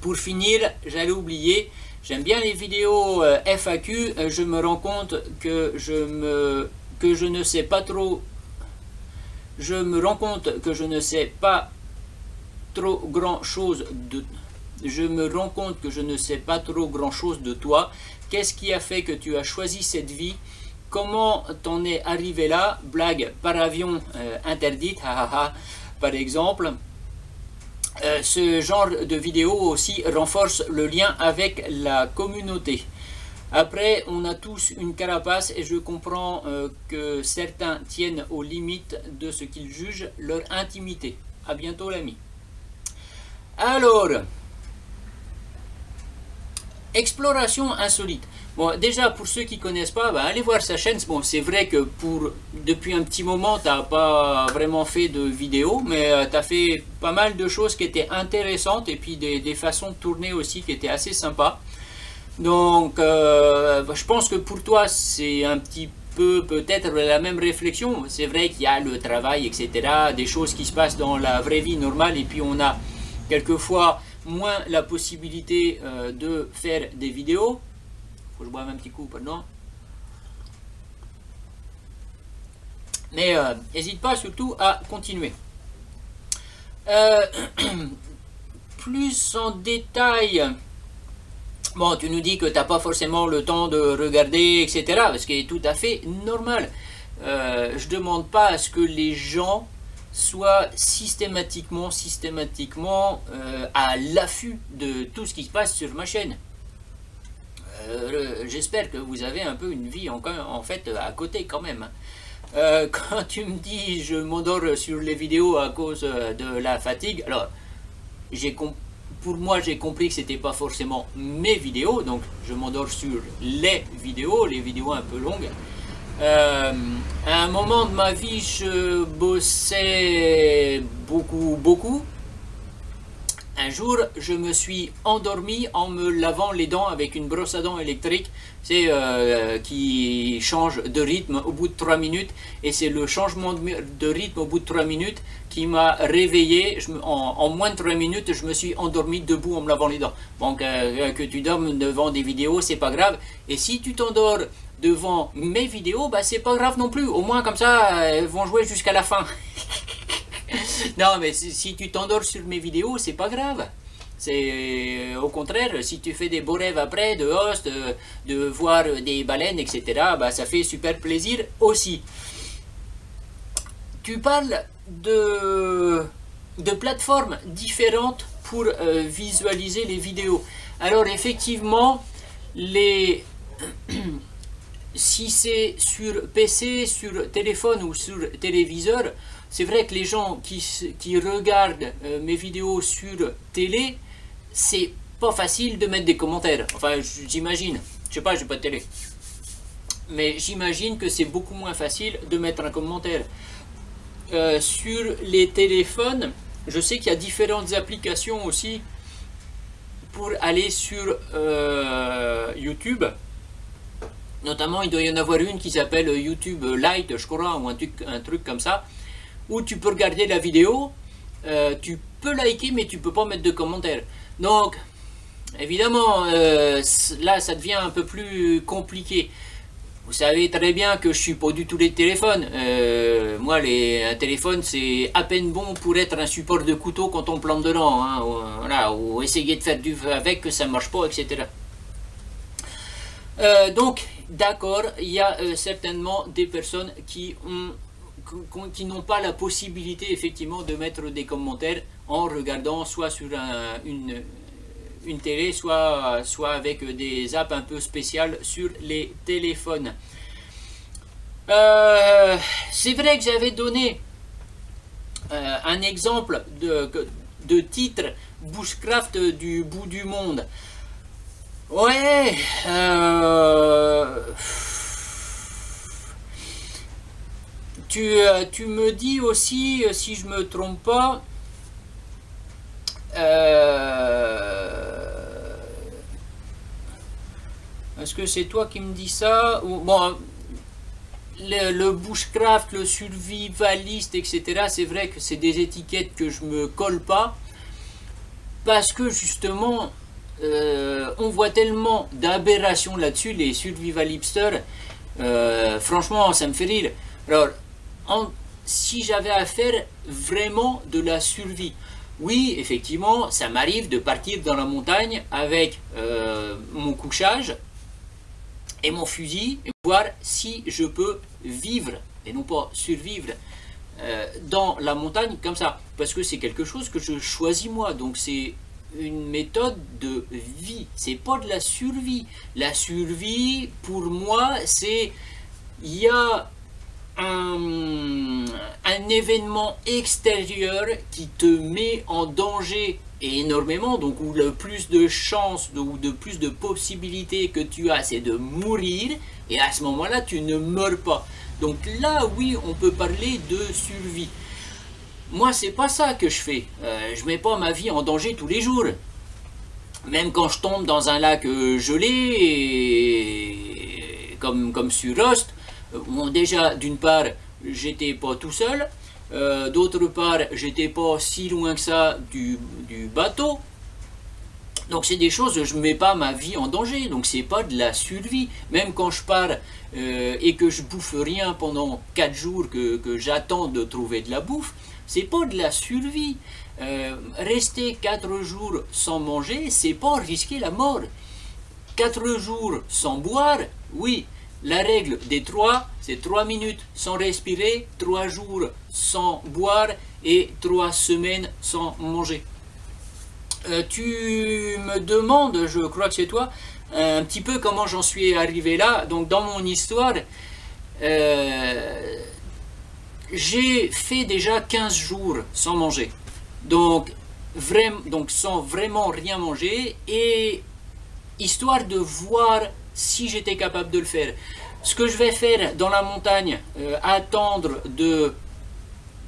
Pour finir, j'allais oublier, J'aime bien les vidéos euh, FAQ, euh, je me rends compte que je, me, que je ne sais pas trop... Je me rends compte que je ne sais pas trop grand chose de... Je me rends compte que je ne sais pas trop grand chose de toi. Qu'est-ce qui a fait que tu as choisi cette vie? Comment t'en es arrivé là? Blague par avion euh, interdite, [LAUGHS] par exemple. Euh, ce genre de vidéo aussi renforce le lien avec la communauté. Après, on a tous une carapace et je comprends euh, que certains tiennent aux limites de ce qu'ils jugent leur intimité. A bientôt l'ami. Alors, exploration insolite. Bon, déjà, pour ceux qui ne connaissent pas, ben, allez voir sa chaîne. C'est vrai que pour depuis un petit moment, tu n'as pas vraiment fait de vidéos, mais euh, tu as fait pas mal de choses qui étaient intéressantes et puis des, façons de tourner aussi qui étaient assez sympas. Donc, euh, je pense que pour toi, c'est un petit peu peut-être la même réflexion. C'est vrai qu'il y a le travail, etc., des choses qui se passent dans la vraie vie normale et puis on a quelquefois moins la possibilité euh, de faire des vidéos je bois un petit coup, pardon. Mais n'hésite euh, pas surtout à continuer. Euh, [CLEARS THROAT] plus en détail, bon, tu nous dis que tu n'as pas forcément le temps de regarder, etc. Ce qui est tout à fait normal. Euh, je demande pas à ce que les gens soient systématiquement, systématiquement à l'affût de tout ce qui se passe sur ma chaîne. Euh, j'espère que vous avez un peu une vie en, fait à côté quand même. Euh, [LAUGHS] quand tu me dis je m'endors sur les vidéos à cause euh, de la fatigue, alors pour moi j'ai compris que c'était pas forcément mes vidéos, donc je m'endors sur les vidéos, les vidéos un peu longues. à un moment de ma vie, je bossais beaucoup, beaucoup. Un jour, je me suis endormi en me lavant les dents avec une brosse à dents électrique. Euh, qui change de rythme au bout de 3 minutes. Et c'est le changement de rythme au bout de 3 minutes qui m'a réveillé. en, moins de 3 minutes, je me suis endormi debout en me lavant les dents. Donc, euh, que tu dormes devant des vidéos, c'est pas grave. Et si tu t'endors devant mes vidéos, bah c'est pas grave non plus. Au moins, comme ça, elles vont jouer jusqu'à la fin. [LAUGHS] non, mais si, tu t'endors sur mes vidéos, c'est pas grave. C'est au contraire, si tu fais des beaux rêves après, de host, de, voir des baleines, etc., bah, ça fait super plaisir aussi. Tu parles de, de plateformes différentes pour euh, visualiser les vidéos. Alors effectivement, les [CLEARS THROAT] si c'est sur PC, sur téléphone ou sur téléviseur, c'est vrai que les gens qui, qui regardent euh, mes vidéos sur télé, c'est pas facile de mettre des commentaires. Enfin, j'imagine. Je sais pas, j'ai pas de télé. Mais j'imagine que c'est beaucoup moins facile de mettre un commentaire. Euh, sur les téléphones, je sais qu'il y a différentes applications aussi pour aller sur euh, YouTube. Notamment, il doit y en avoir une qui s'appelle YouTube Lite, je crois, ou un truc, un truc comme ça où tu peux regarder la vidéo, euh, tu peux liker, mais tu peux pas mettre de commentaires. Donc, évidemment, euh, là, ça devient un peu plus compliqué. Vous savez très bien que je suis pas du tout les téléphones. Euh, moi, les, un téléphone, c'est à peine bon pour être un support de couteau quand on plante dedans. Hein, ou, essayer de faire du avec, que ça marche pas, etc. donc, d'accord, il y a certainement des personnes qui ont qui n'ont pas la possibilité effectivement de mettre des commentaires en regardant soit sur une, une télé, soit, soit avec des apps un peu spéciales sur les téléphones. Euh, c'est vrai que j'avais donné euh, un exemple de, de titre Bushcraft du bout du monde. Ouais, euh, Euh, tu, me dis aussi, euh, si je me trompe pas, euh, est-ce que c'est toi qui me dis ça Bon, le, bushcraft, le survivaliste, etc., c'est vrai que c'est des étiquettes que je me colle pas, parce que justement, on voit tellement d'aberrations là-dessus, les survivalipsters, franchement, ça me fait rire. Alors, si j'avais à faire vraiment de la survie. Oui, effectivement, ça m'arrive de partir dans la montagne avec euh, mon couchage et mon fusil voir si je peux vivre et non pas survivre euh, dans la montagne comme ça. Parce que c'est quelque chose que je choisis moi. Donc c'est une méthode de vie. C'est pas de la survie. La survie, pour moi, c'est il y a un, événement extérieur qui te met en danger énormément, donc où le plus de chances ou de plus de possibilités que tu as, c'est de mourir, et à ce moment-là, tu ne meurs pas. Donc là, oui, on peut parler de survie. Moi, c'est pas ça que je fais. Euh, je mets pas ma vie en danger tous les jours. Même quand je tombe dans un lac euh, gelé, comme, comme sur Rust, Bon, déjà, d'une part, j'étais pas tout seul. Euh, d'autre part, j'étais pas si loin que ça du, bateau. Donc c'est des choses, je ne mets pas ma vie en danger, donc c'est pas de la survie. Même quand je pars euh, et que je bouffe rien pendant 4 jours, que, j'attends de trouver de la bouffe, c'est pas de la survie. Euh, rester 4 jours sans manger, c'est pas risquer la mort. 4 jours sans boire, oui, la règle des trois, c'est trois minutes sans respirer, trois jours sans boire et trois semaines sans manger. Euh, tu me demandes, je crois que c'est toi, un petit peu comment j'en suis arrivé là. Donc dans mon histoire, euh, j'ai fait déjà 15 jours sans manger. Donc, vraiment, donc sans vraiment rien manger et histoire de voir si j'étais capable de le faire. Ce que je vais faire dans la montagne, euh, attendre de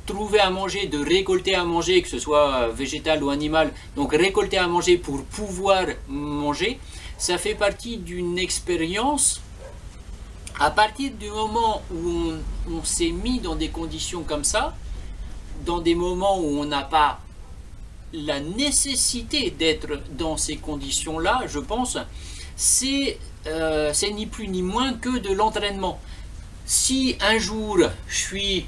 trouver à manger, de récolter à manger, que ce soit végétal ou animal, donc récolter à manger pour pouvoir manger, ça fait partie d'une expérience. À partir du moment où on, s'est mis dans des conditions comme ça, dans des moments où on n'a pas la nécessité d'être dans ces conditions-là, je pense, c'est euh, ni plus ni moins que de l'entraînement. Si un jour je suis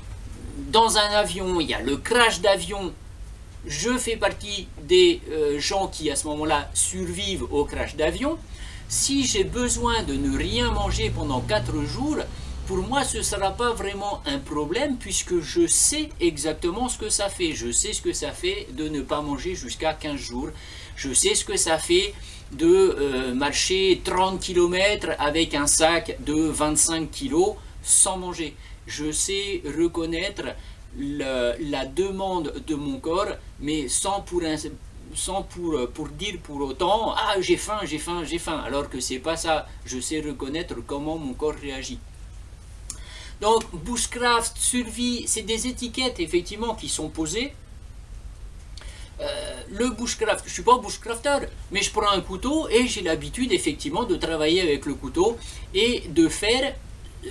dans un avion, il y a le crash d'avion, je fais partie des euh, gens qui à ce moment-là survivent au crash d'avion. Si j'ai besoin de ne rien manger pendant 4 jours, pour moi ce ne sera pas vraiment un problème puisque je sais exactement ce que ça fait. Je sais ce que ça fait de ne pas manger jusqu'à 15 jours. Je sais ce que ça fait de euh, marcher 30 km avec un sac de 25 kg sans manger je sais reconnaître la demande de mon corps, mais sans pour, sans pour, pour dire pour autant ah j'ai faim, j'ai faim, j'ai faim, alors que c'est pas ça. Je sais reconnaître comment mon corps réagit. Donc bushcraft, survie, c'est des étiquettes effectivement qui sont posées. Euh, le bushcraft, je suis pas bushcrafter, mais je prends un couteau et j'ai l'habitude effectivement de travailler avec le couteau et de faire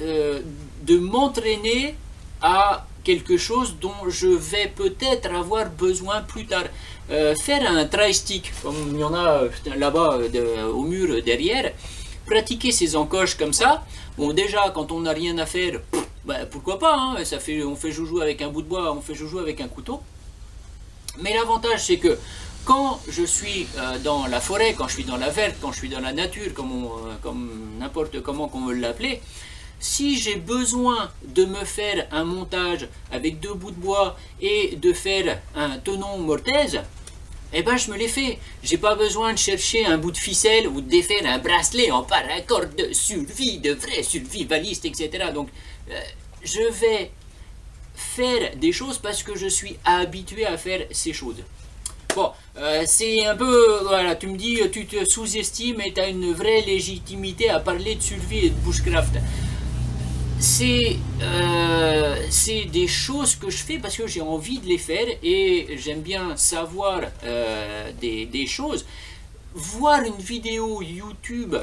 euh, de m'entraîner à quelque chose dont je vais peut-être avoir besoin plus tard. Euh, faire un tri-stick, comme il y en a là-bas au mur derrière, pratiquer ces encoches comme ça, bon déjà quand on n'a rien à faire, bah, pourquoi pas, hein, ça fait, on fait joujou avec un bout de bois, on fait joujou avec un couteau. Mais l'avantage c'est que quand je suis euh, dans la forêt, quand je suis dans la verte, quand je suis dans la nature, comme, comme n'importe comment qu'on veut l'appeler, si j'ai besoin de me faire un montage avec deux bouts de bois et de faire un tenon mortaise, eh ben je me l'ai fait. J'ai pas besoin de chercher un bout de ficelle ou de défaire un bracelet en paracorde de survie, de vrai survivaliste, etc. Donc euh, je vais faire des choses parce que je suis habitué à faire ces choses. Bon, euh, c'est un peu, voilà, tu me dis, tu te sous-estimes et tu as une vraie légitimité à parler de survie et de bushcraft. Euh, c'est des choses que je fais parce que j'ai envie de les faire et j'aime bien savoir euh, des, choses. Voir une vidéo YouTube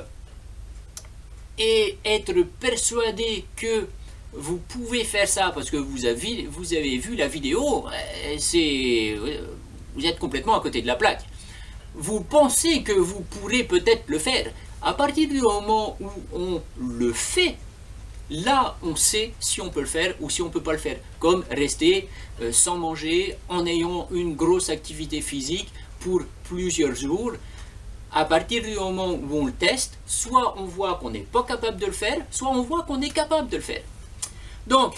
et être persuadé que vous pouvez faire ça parce que vous avez, vu la vidéo, euh, c'est vous êtes complètement à côté de la plaque. Vous pensez que vous pourrez peut-être le faire. À partir du moment où on le fait, Là, on sait si on peut le faire ou si on ne peut pas le faire. Comme rester euh, sans manger en ayant une grosse activité physique pour plusieurs jours. À partir du moment où on le teste, soit on voit qu'on n'est pas capable de le faire, soit on voit qu'on est capable de le faire. Donc,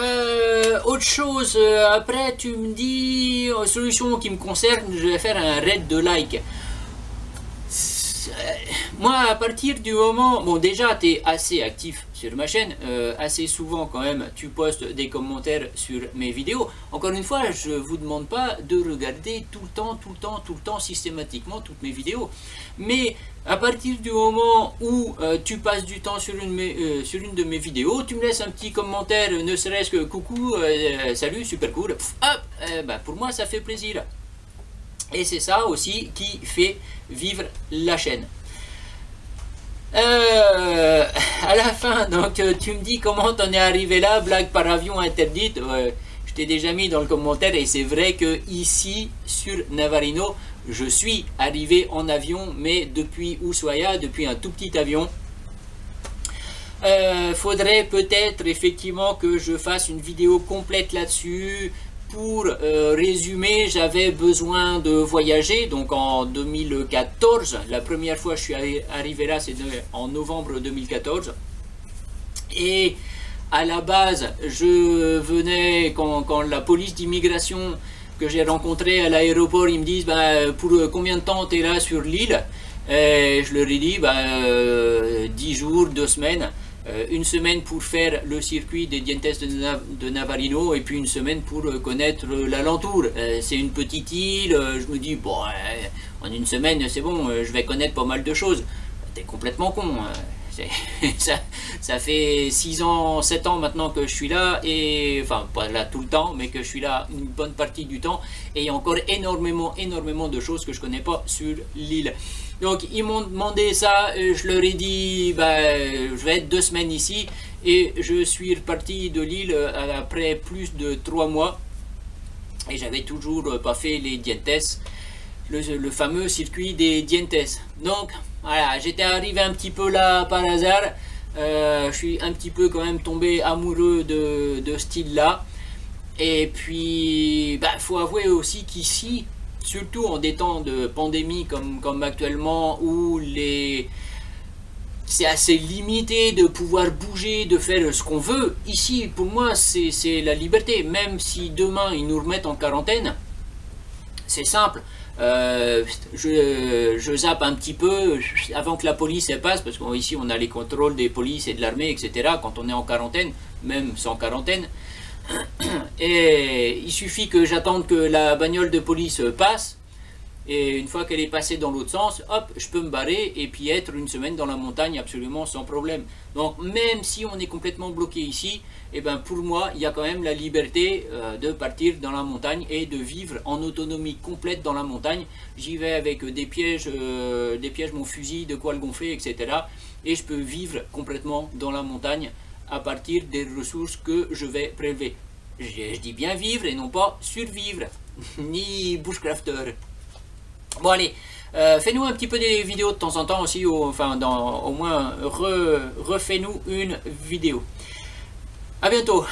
euh, autre chose, euh, après tu me dis, solution qui me concerne, je vais faire un raid de like moi, à partir du moment... Bon, déjà, tu es assez actif sur ma chaîne. Euh, assez souvent, quand même, tu postes des commentaires sur mes vidéos. Encore une fois, je ne vous demande pas de regarder tout le temps, tout le temps, tout le temps, systématiquement, toutes mes vidéos. Mais à partir du moment où euh, tu passes du temps sur une, euh, sur une de mes vidéos, tu me laisses un petit commentaire, ne serait-ce que coucou, salut, super cool, hop, bah, pour moi ça fait plaisir. Et c'est ça aussi qui fait vivre la chaîne. Euh, à la fin, donc euh, tu me dis comment t'en es arrivé là, blague par avion interdite. je t'ai déjà mis dans le commentaire et c'est vrai que ici sur Navarino, je suis arrivé en avion, mais depuis Ushuaia, depuis un tout petit avion. Euh, faudrait peut-être effectivement que je fasse une vidéo complète là-dessus, pour euh, résumer, j'avais besoin de voyager, donc en 2014, la première fois que je suis arrivé là, c'est en novembre 2014. Et à la base, je venais, quand, la police d'immigration que j'ai rencontré à l'aéroport, ils me disent bah, pour combien de temps tu es là sur l'île? Et je leur ai dit bah, 10 euh, jours, 2 semaines. Euh, une semaine pour faire le circuit des Dientes de, Navarino et puis une semaine pour euh, connaître l'alentour. Euh, c'est une petite île, je me dis, bon, en une semaine, c'est bon, je vais connaître pas mal de choses. T'es complètement con, [LAUGHS] ça, ça, fait 6 ans, 7 ans maintenant que je suis là, et enfin pas là tout le temps, mais que je suis là une bonne partie du temps, et il y a encore énormément, énormément de choses que je connais pas sur l'île. Donc ils m'ont demandé ça, je leur ai dit, bah, je vais être deux semaines ici, et je suis reparti de l'île après plus de 3 mois, et j'avais toujours pas fait les dientes, le, fameux circuit des dientes. Donc voilà, j'étais arrivé un petit peu là par hasard. Euh, je suis un petit peu quand même tombé amoureux de, de ce style-là. Et puis, il bah, faut avouer aussi qu'ici, surtout en des temps de pandémie comme, comme actuellement, où les... c'est assez limité de pouvoir bouger, de faire ce qu'on veut, ici, pour moi, c'est la liberté. Même si demain, ils nous remettent en quarantaine, c'est simple. Euh, je, je, zappe un petit peu avant que la police passe, parce qu'ici on a les contrôles des polices et de l'armée, etc. Quand on est en quarantaine, même sans quarantaine. [COUGHS] Et il suffit que j'attende que la bagnole de police passe, et une fois qu'elle est passée dans l'autre sens, hop, je peux me barrer et puis être une semaine dans la montagne absolument sans problème. Donc même si on est complètement bloqué ici, et eh ben pour moi, il y a quand même la liberté euh, de partir dans la montagne et de vivre en autonomie complète dans la montagne. J'y vais avec des pièges, euh, des pièges, mon fusil, de quoi le gonfler, etc. Et je peux vivre complètement dans la montagne à partir des ressources que je vais prélever. Je, dis bien vivre et non pas survivre, [LAUGHS] ni bushcrafter. Bon allez, euh, fais-nous un petit peu des vidéos de temps en temps aussi, enfin au moins refais-nous une vidéo. A bientôt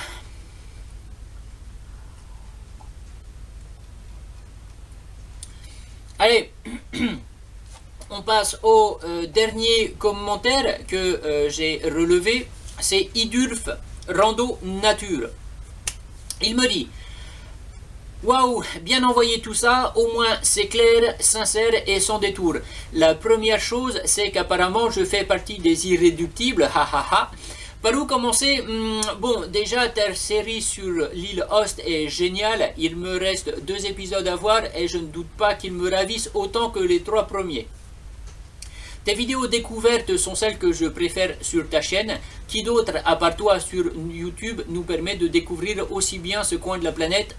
Allez, [CLEARS THROAT] on passe au euh, dernier commentaire que euh, j'ai relevé. C'est Idulf Rando Nature. Il me dit Waouh, bien envoyé tout ça, au moins c'est clair, sincère et sans détour. La première chose, c'est qu'apparemment je fais partie des irréductibles, ha Par où commencer? Hmm, Bon, déjà ta série sur l'île Host est géniale, il me reste deux épisodes à voir et je ne doute pas qu'ils me ravissent autant que les trois premiers. Tes vidéos découvertes sont celles que je préfère sur ta chaîne. Qui d'autre, à part toi sur YouTube, nous permet de découvrir aussi bien ce coin de la planète?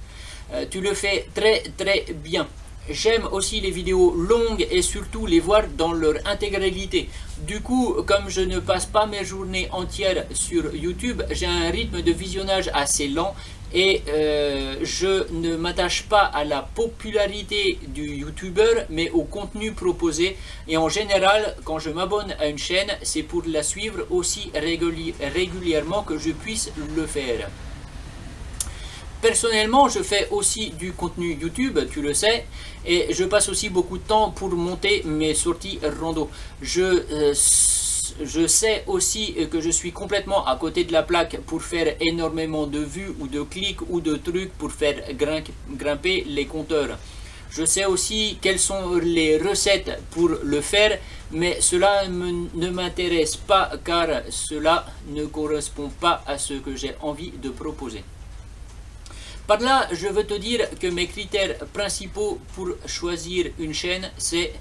Euh, tu le fais très très bien. J'aime aussi les vidéos longues et surtout les voir dans leur intégralité. Du coup, comme je ne passe pas mes journées entières sur YouTube, j'ai un rythme de visionnage assez lent et euh, je ne m'attache pas à la popularité du YouTuber mais au contenu proposé et en général quand je m'abonne à une chaîne c'est pour la suivre aussi régulièrement que je puisse le faire. Personnellement, je fais aussi du contenu YouTube, tu le sais, et je passe aussi beaucoup de temps pour monter mes sorties rando. Je, euh, je sais aussi que je suis complètement à côté de la plaque pour faire énormément de vues ou de clics ou de trucs pour faire grimper les compteurs. Je sais aussi quelles sont les recettes pour le faire, mais cela ne m'intéresse pas car cela ne correspond pas à ce que j'ai envie de proposer. Par là, je veux te dire que mes critères principaux pour choisir une chaîne, c'est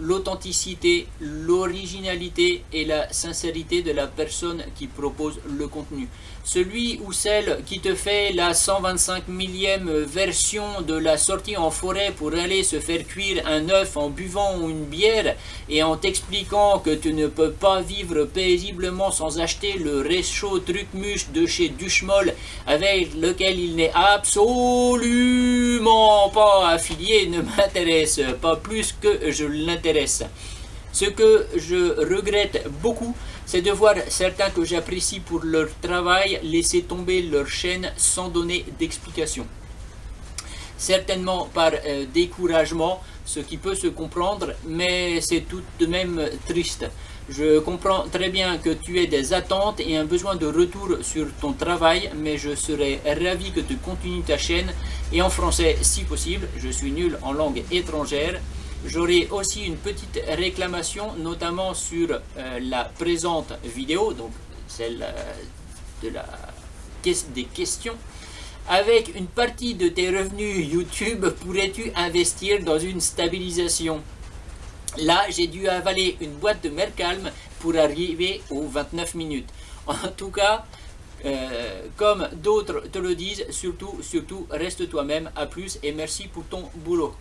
l'authenticité, l'originalité et la sincérité de la personne qui propose le contenu celui ou celle qui te fait la 125 millième version de la sortie en forêt pour aller se faire cuire un œuf en buvant une bière et en t'expliquant que tu ne peux pas vivre paisiblement sans acheter le réchaud truc-muche de chez Duchemol avec lequel il n'est absolument pas affilié ne m'intéresse pas plus que je l'intéresse. Ce que je regrette beaucoup, c'est de voir certains que j'apprécie pour leur travail laisser tomber leur chaîne sans donner d'explication. Certainement par euh, découragement, ce qui peut se comprendre, mais c'est tout de même triste. Je comprends très bien que tu aies des attentes et un besoin de retour sur ton travail, mais je serais ravi que tu continues ta chaîne et en français si possible. Je suis nul en langue étrangère. J'aurai aussi une petite réclamation, notamment sur euh, la présente vidéo, donc celle euh, de la, des questions. Avec une partie de tes revenus YouTube, pourrais-tu investir dans une stabilisation? Là, j'ai dû avaler une boîte de Mercalm pour arriver aux 29 minutes. En tout cas, comme d'autres te le disent, surtout, surtout, reste toi-même. À plus et merci pour ton boulot.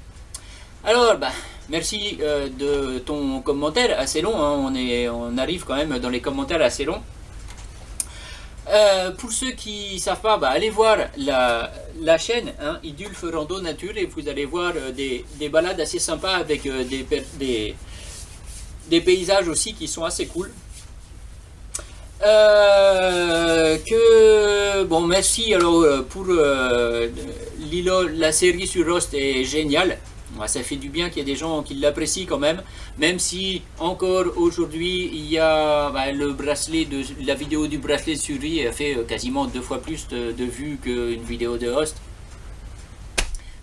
Alors, bah, merci de ton commentaire assez long. Hein. on, est, on arrive quand même dans les commentaires assez longs. Euh, pour ceux qui ne savent pas, bah, allez voir la, la chaîne hein, Idulf Rando Nature et vous allez voir euh, des, des, balades assez sympas avec euh, des, des, des, paysages aussi qui sont assez cool. que bon merci alors pour la série sur Rost est géniale ça fait du bien qu'il y ait des gens qui l'apprécient quand même, même si encore aujourd'hui il y a bah, le bracelet de la vidéo du bracelet de survie a fait euh, quasiment deux fois plus de, vues qu'une vidéo de host.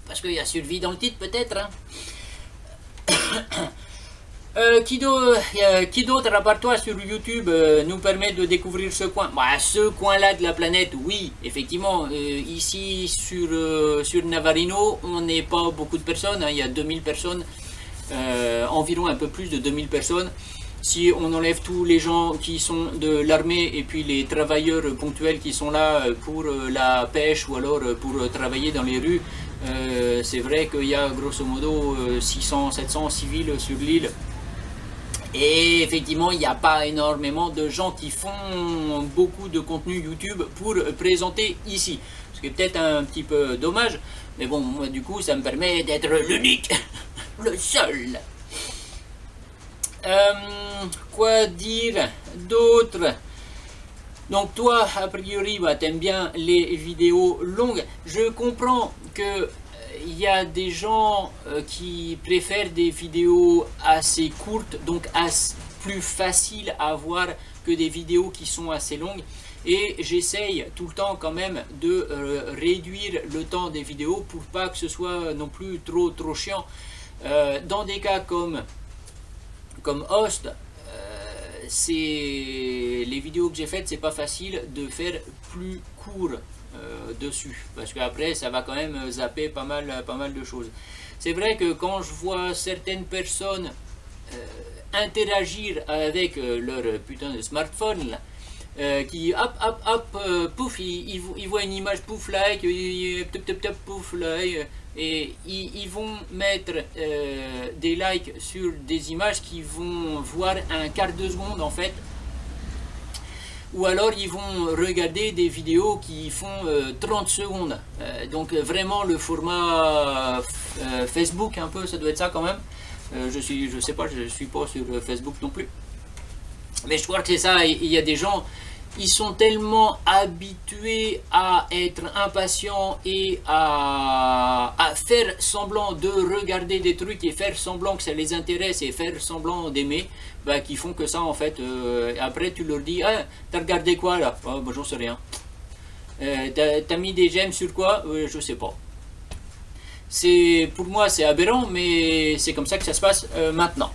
Parce qu'il y a survie dans le titre peut-être. Hein. Euh, qui d'autre, à part toi sur YouTube, euh, nous permet de découvrir ce coin? Bah, Ce coin-là de la planète, oui, effectivement. Euh, ici, sur, sur Navarino, on n'est pas beaucoup de personnes. Hein, il y a 2000 personnes, environ un peu plus de 2000 personnes. Si on enlève tous les gens qui sont de l'armée et puis les travailleurs ponctuels qui sont là pour la pêche ou alors pour travailler dans les rues, c'est vrai qu'il y a grosso modo 600-700 civils sur l'île. Et effectivement, il n'y a pas énormément de gens qui font beaucoup de contenu YouTube pour présenter ici. Ce qui est peut-être un petit peu dommage. Mais bon, du coup, ça me permet d'être l'unique, [LAUGHS] le seul. Euh, quoi dire d'autre? Donc toi, a priori, bah, t'aimes bien les vidéos longues. Je comprends que il y a des gens euh, qui préfèrent des vidéos assez courtes, donc plus faciles à voir que des vidéos qui sont assez longues. Et j'essaye tout le temps quand même de euh, réduire le temps des vidéos pour pas que ce soit non plus trop trop chiant. Euh, dans des cas comme, comme Host, les vidéos que j'ai faites, c'est pas facile de faire plus court euh, dessus. Parce qu'après, ça va quand même zapper pas mal, pas mal de choses. C'est vrai que quand je vois certaines personnes euh, interagir avec euh, leur putain de smartphone, qui hop hop hop pouf ils, ils, voient une image pouf like top top top pouf like et ils, vont mettre des likes sur des images qui vont voir un quart de seconde en fait ou alors ils vont regarder des vidéos qui font 30 euh, secondes. Euh, donc vraiment le format euh, Facebook un peu, ça doit être ça quand même. je suis, je sais pas, je suis pas sur Facebook non plus. Mais je crois que c'est ça, il y a des gens ils sont tellement habitués à être impatients et à, faire semblant de regarder des trucs et faire semblant que ça les intéresse et faire semblant d'aimer, bah, qui font que ça en fait. Euh, après tu leur dis, ah, t'as regardé quoi là? Oh, bah, J'en sais rien. Euh, t'as mis des j'aime sur quoi? Euh, Je sais pas. C'est Pour moi c'est aberrant, mais c'est comme ça que ça se passe maintenant.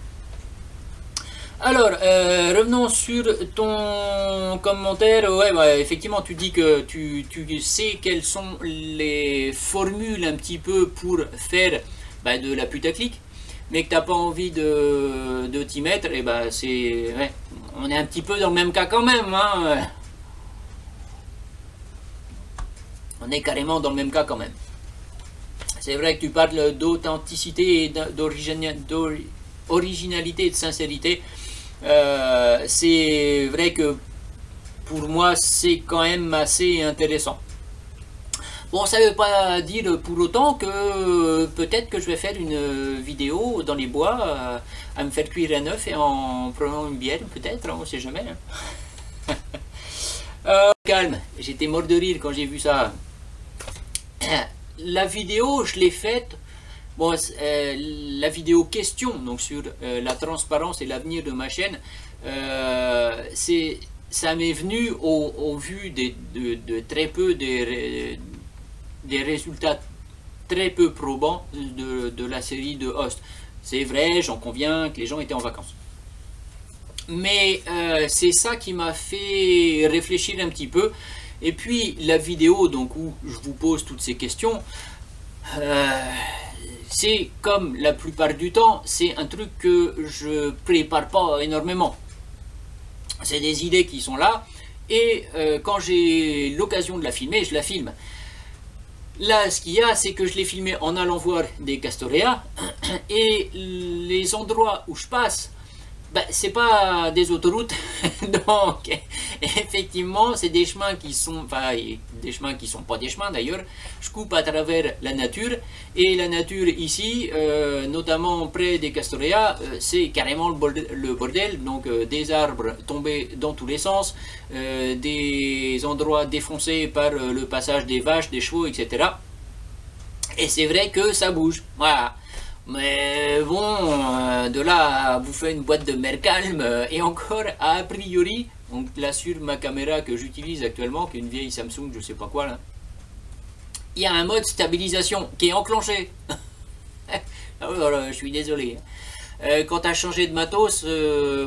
Alors, revenons sur ton commentaire. Ouais, bah, effectivement, tu dis que tu, sais quelles sont les formules un petit peu pour faire bah, de la putaclic, mais que tu n'as pas envie de, t'y mettre, et bah c'est... on est un petit peu dans le même cas quand même. Hein. On est carrément dans le même cas quand même. C'est vrai que tu parles d'authenticité et d'originalité et de sincérité. Euh, c'est vrai que pour moi, c'est quand même assez intéressant. Bon, ça ne veut pas dire pour autant que peut-être que je vais faire une vidéo dans les bois euh, à me faire cuire un œuf et en prenant une bière, peut-être, on ne sait jamais. Hein. [LAUGHS] Euh, calme, j'étais mort de rire quand j'ai vu ça. La vidéo, je l'ai faite Bon, euh, la vidéo question donc sur euh, la transparence et l'avenir de ma chaîne, euh, ça m'est venu au, vu de, très peu des, des résultats très peu probants de, la série de Host. C'est vrai, j'en conviens que les gens étaient en vacances. Mais c'est ça qui m'a fait réfléchir un petit peu. Et puis la vidéo donc où je vous pose toutes ces questions, c'est comme la plupart du temps, c'est un truc que je prépare pas énormément. C'est des idées qui sont là. Et euh, quand j'ai l'occasion de la filmer, je la filme. Là, ce qu'il y a, c'est que je l'ai filmé en allant voir des castoreas. [CLEARS THROAT] Et les endroits où je passe, ben, c'est pas des autoroutes, [LAUGHS] donc effectivement c'est des chemins qui sont, enfin des chemins qui sont pas des chemins d'ailleurs. Je coupe à travers la nature et la nature ici, euh, notamment près des Castorea, euh, c'est carrément le bordel, donc euh, des arbres tombés dans tous les sens, des endroits défoncés par le passage des vaches, des chevaux, etc. Et c'est vrai que ça bouge, voilà. Mais bon, euh, de là à bouffer une boîte de mer calme, euh, et encore, a priori, donc là sur ma caméra que j'utilise actuellement, qui est une vieille Samsung, je sais pas quoi là, il y a un mode stabilisation qui est enclenché. [LAUGHS] ah voilà, je suis désolé. Euh, quand tu as changé de matos,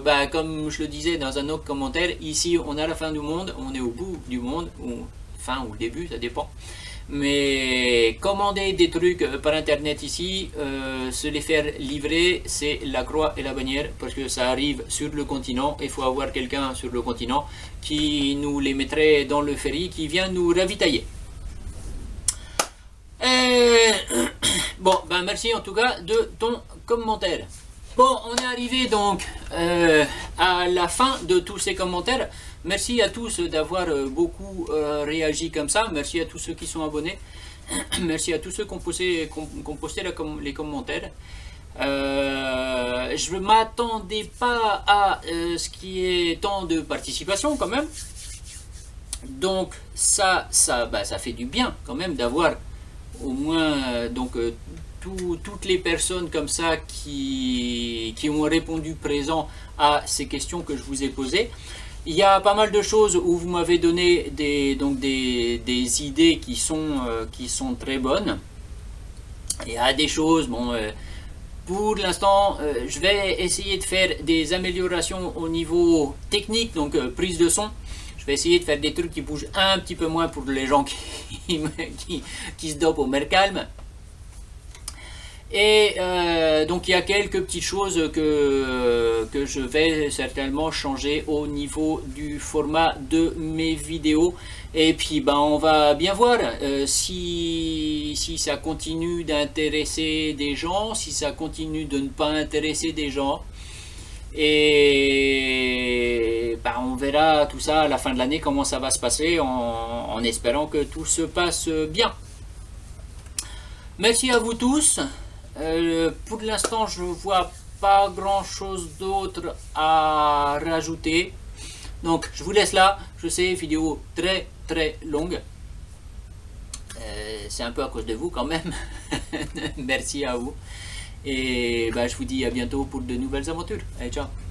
bah, comme je le disais dans un autre commentaire, ici on a la fin du monde, on est au bout du monde, ou fin ou début, ça dépend. Mais commander des trucs euh, par internet ici, euh, se les faire livrer, c'est la croix et la bannière parce que ça arrive sur le continent. Il faut avoir quelqu'un sur le continent qui nous les mettrait dans le ferry, qui vient nous ravitailler. Euh, [COUGHS] bon, ben merci en tout cas de ton commentaire. Bon, on est arrivé donc à la fin de tous ces commentaires. Merci à tous d'avoir euh, beaucoup euh, réagi comme ça. Merci à tous ceux qui sont abonnés. [CLEARS THROAT] Merci à tous ceux qui ont posté, les commentaires. Euh, je ne m'attendais pas à ce qui est tant de participation quand même. Donc ça, ça, bah, fait du bien quand même d'avoir au moins donc toutes les personnes comme ça qui ont répondu présent à ces questions que je vous ai posées. Il y a pas mal de choses où vous m'avez donné des, donc des, idées qui sont, euh, qui sont très bonnes. Il y a des choses, bon, euh, pour l'instant, euh, je vais essayer de faire des améliorations au niveau technique, donc prise de son. Je vais essayer de faire des trucs qui bougent un petit peu moins pour les gens [LAUGHS] qui, qui, se dopent au calme. Et euh, donc il y a quelques petites choses que, que je vais certainement changer au niveau du format de mes vidéos. Et puis ben, on va bien voir euh, si, si ça continue d'intéresser des gens, si ça continue de ne pas intéresser des gens. Et ben, on verra tout ça à la fin de l'année, comment ça va se passer, en, en espérant que tout se passe bien. Merci à vous tous. Euh, pour l'instant, je vois pas grand chose d'autre à rajouter. Donc, je vous laisse là. Je sais, vidéo très très longue. Euh, c'est un peu à cause de vous quand même. [LAUGHS] Merci à vous. Et bah, je vous dis à bientôt pour de nouvelles aventures. Allez, ciao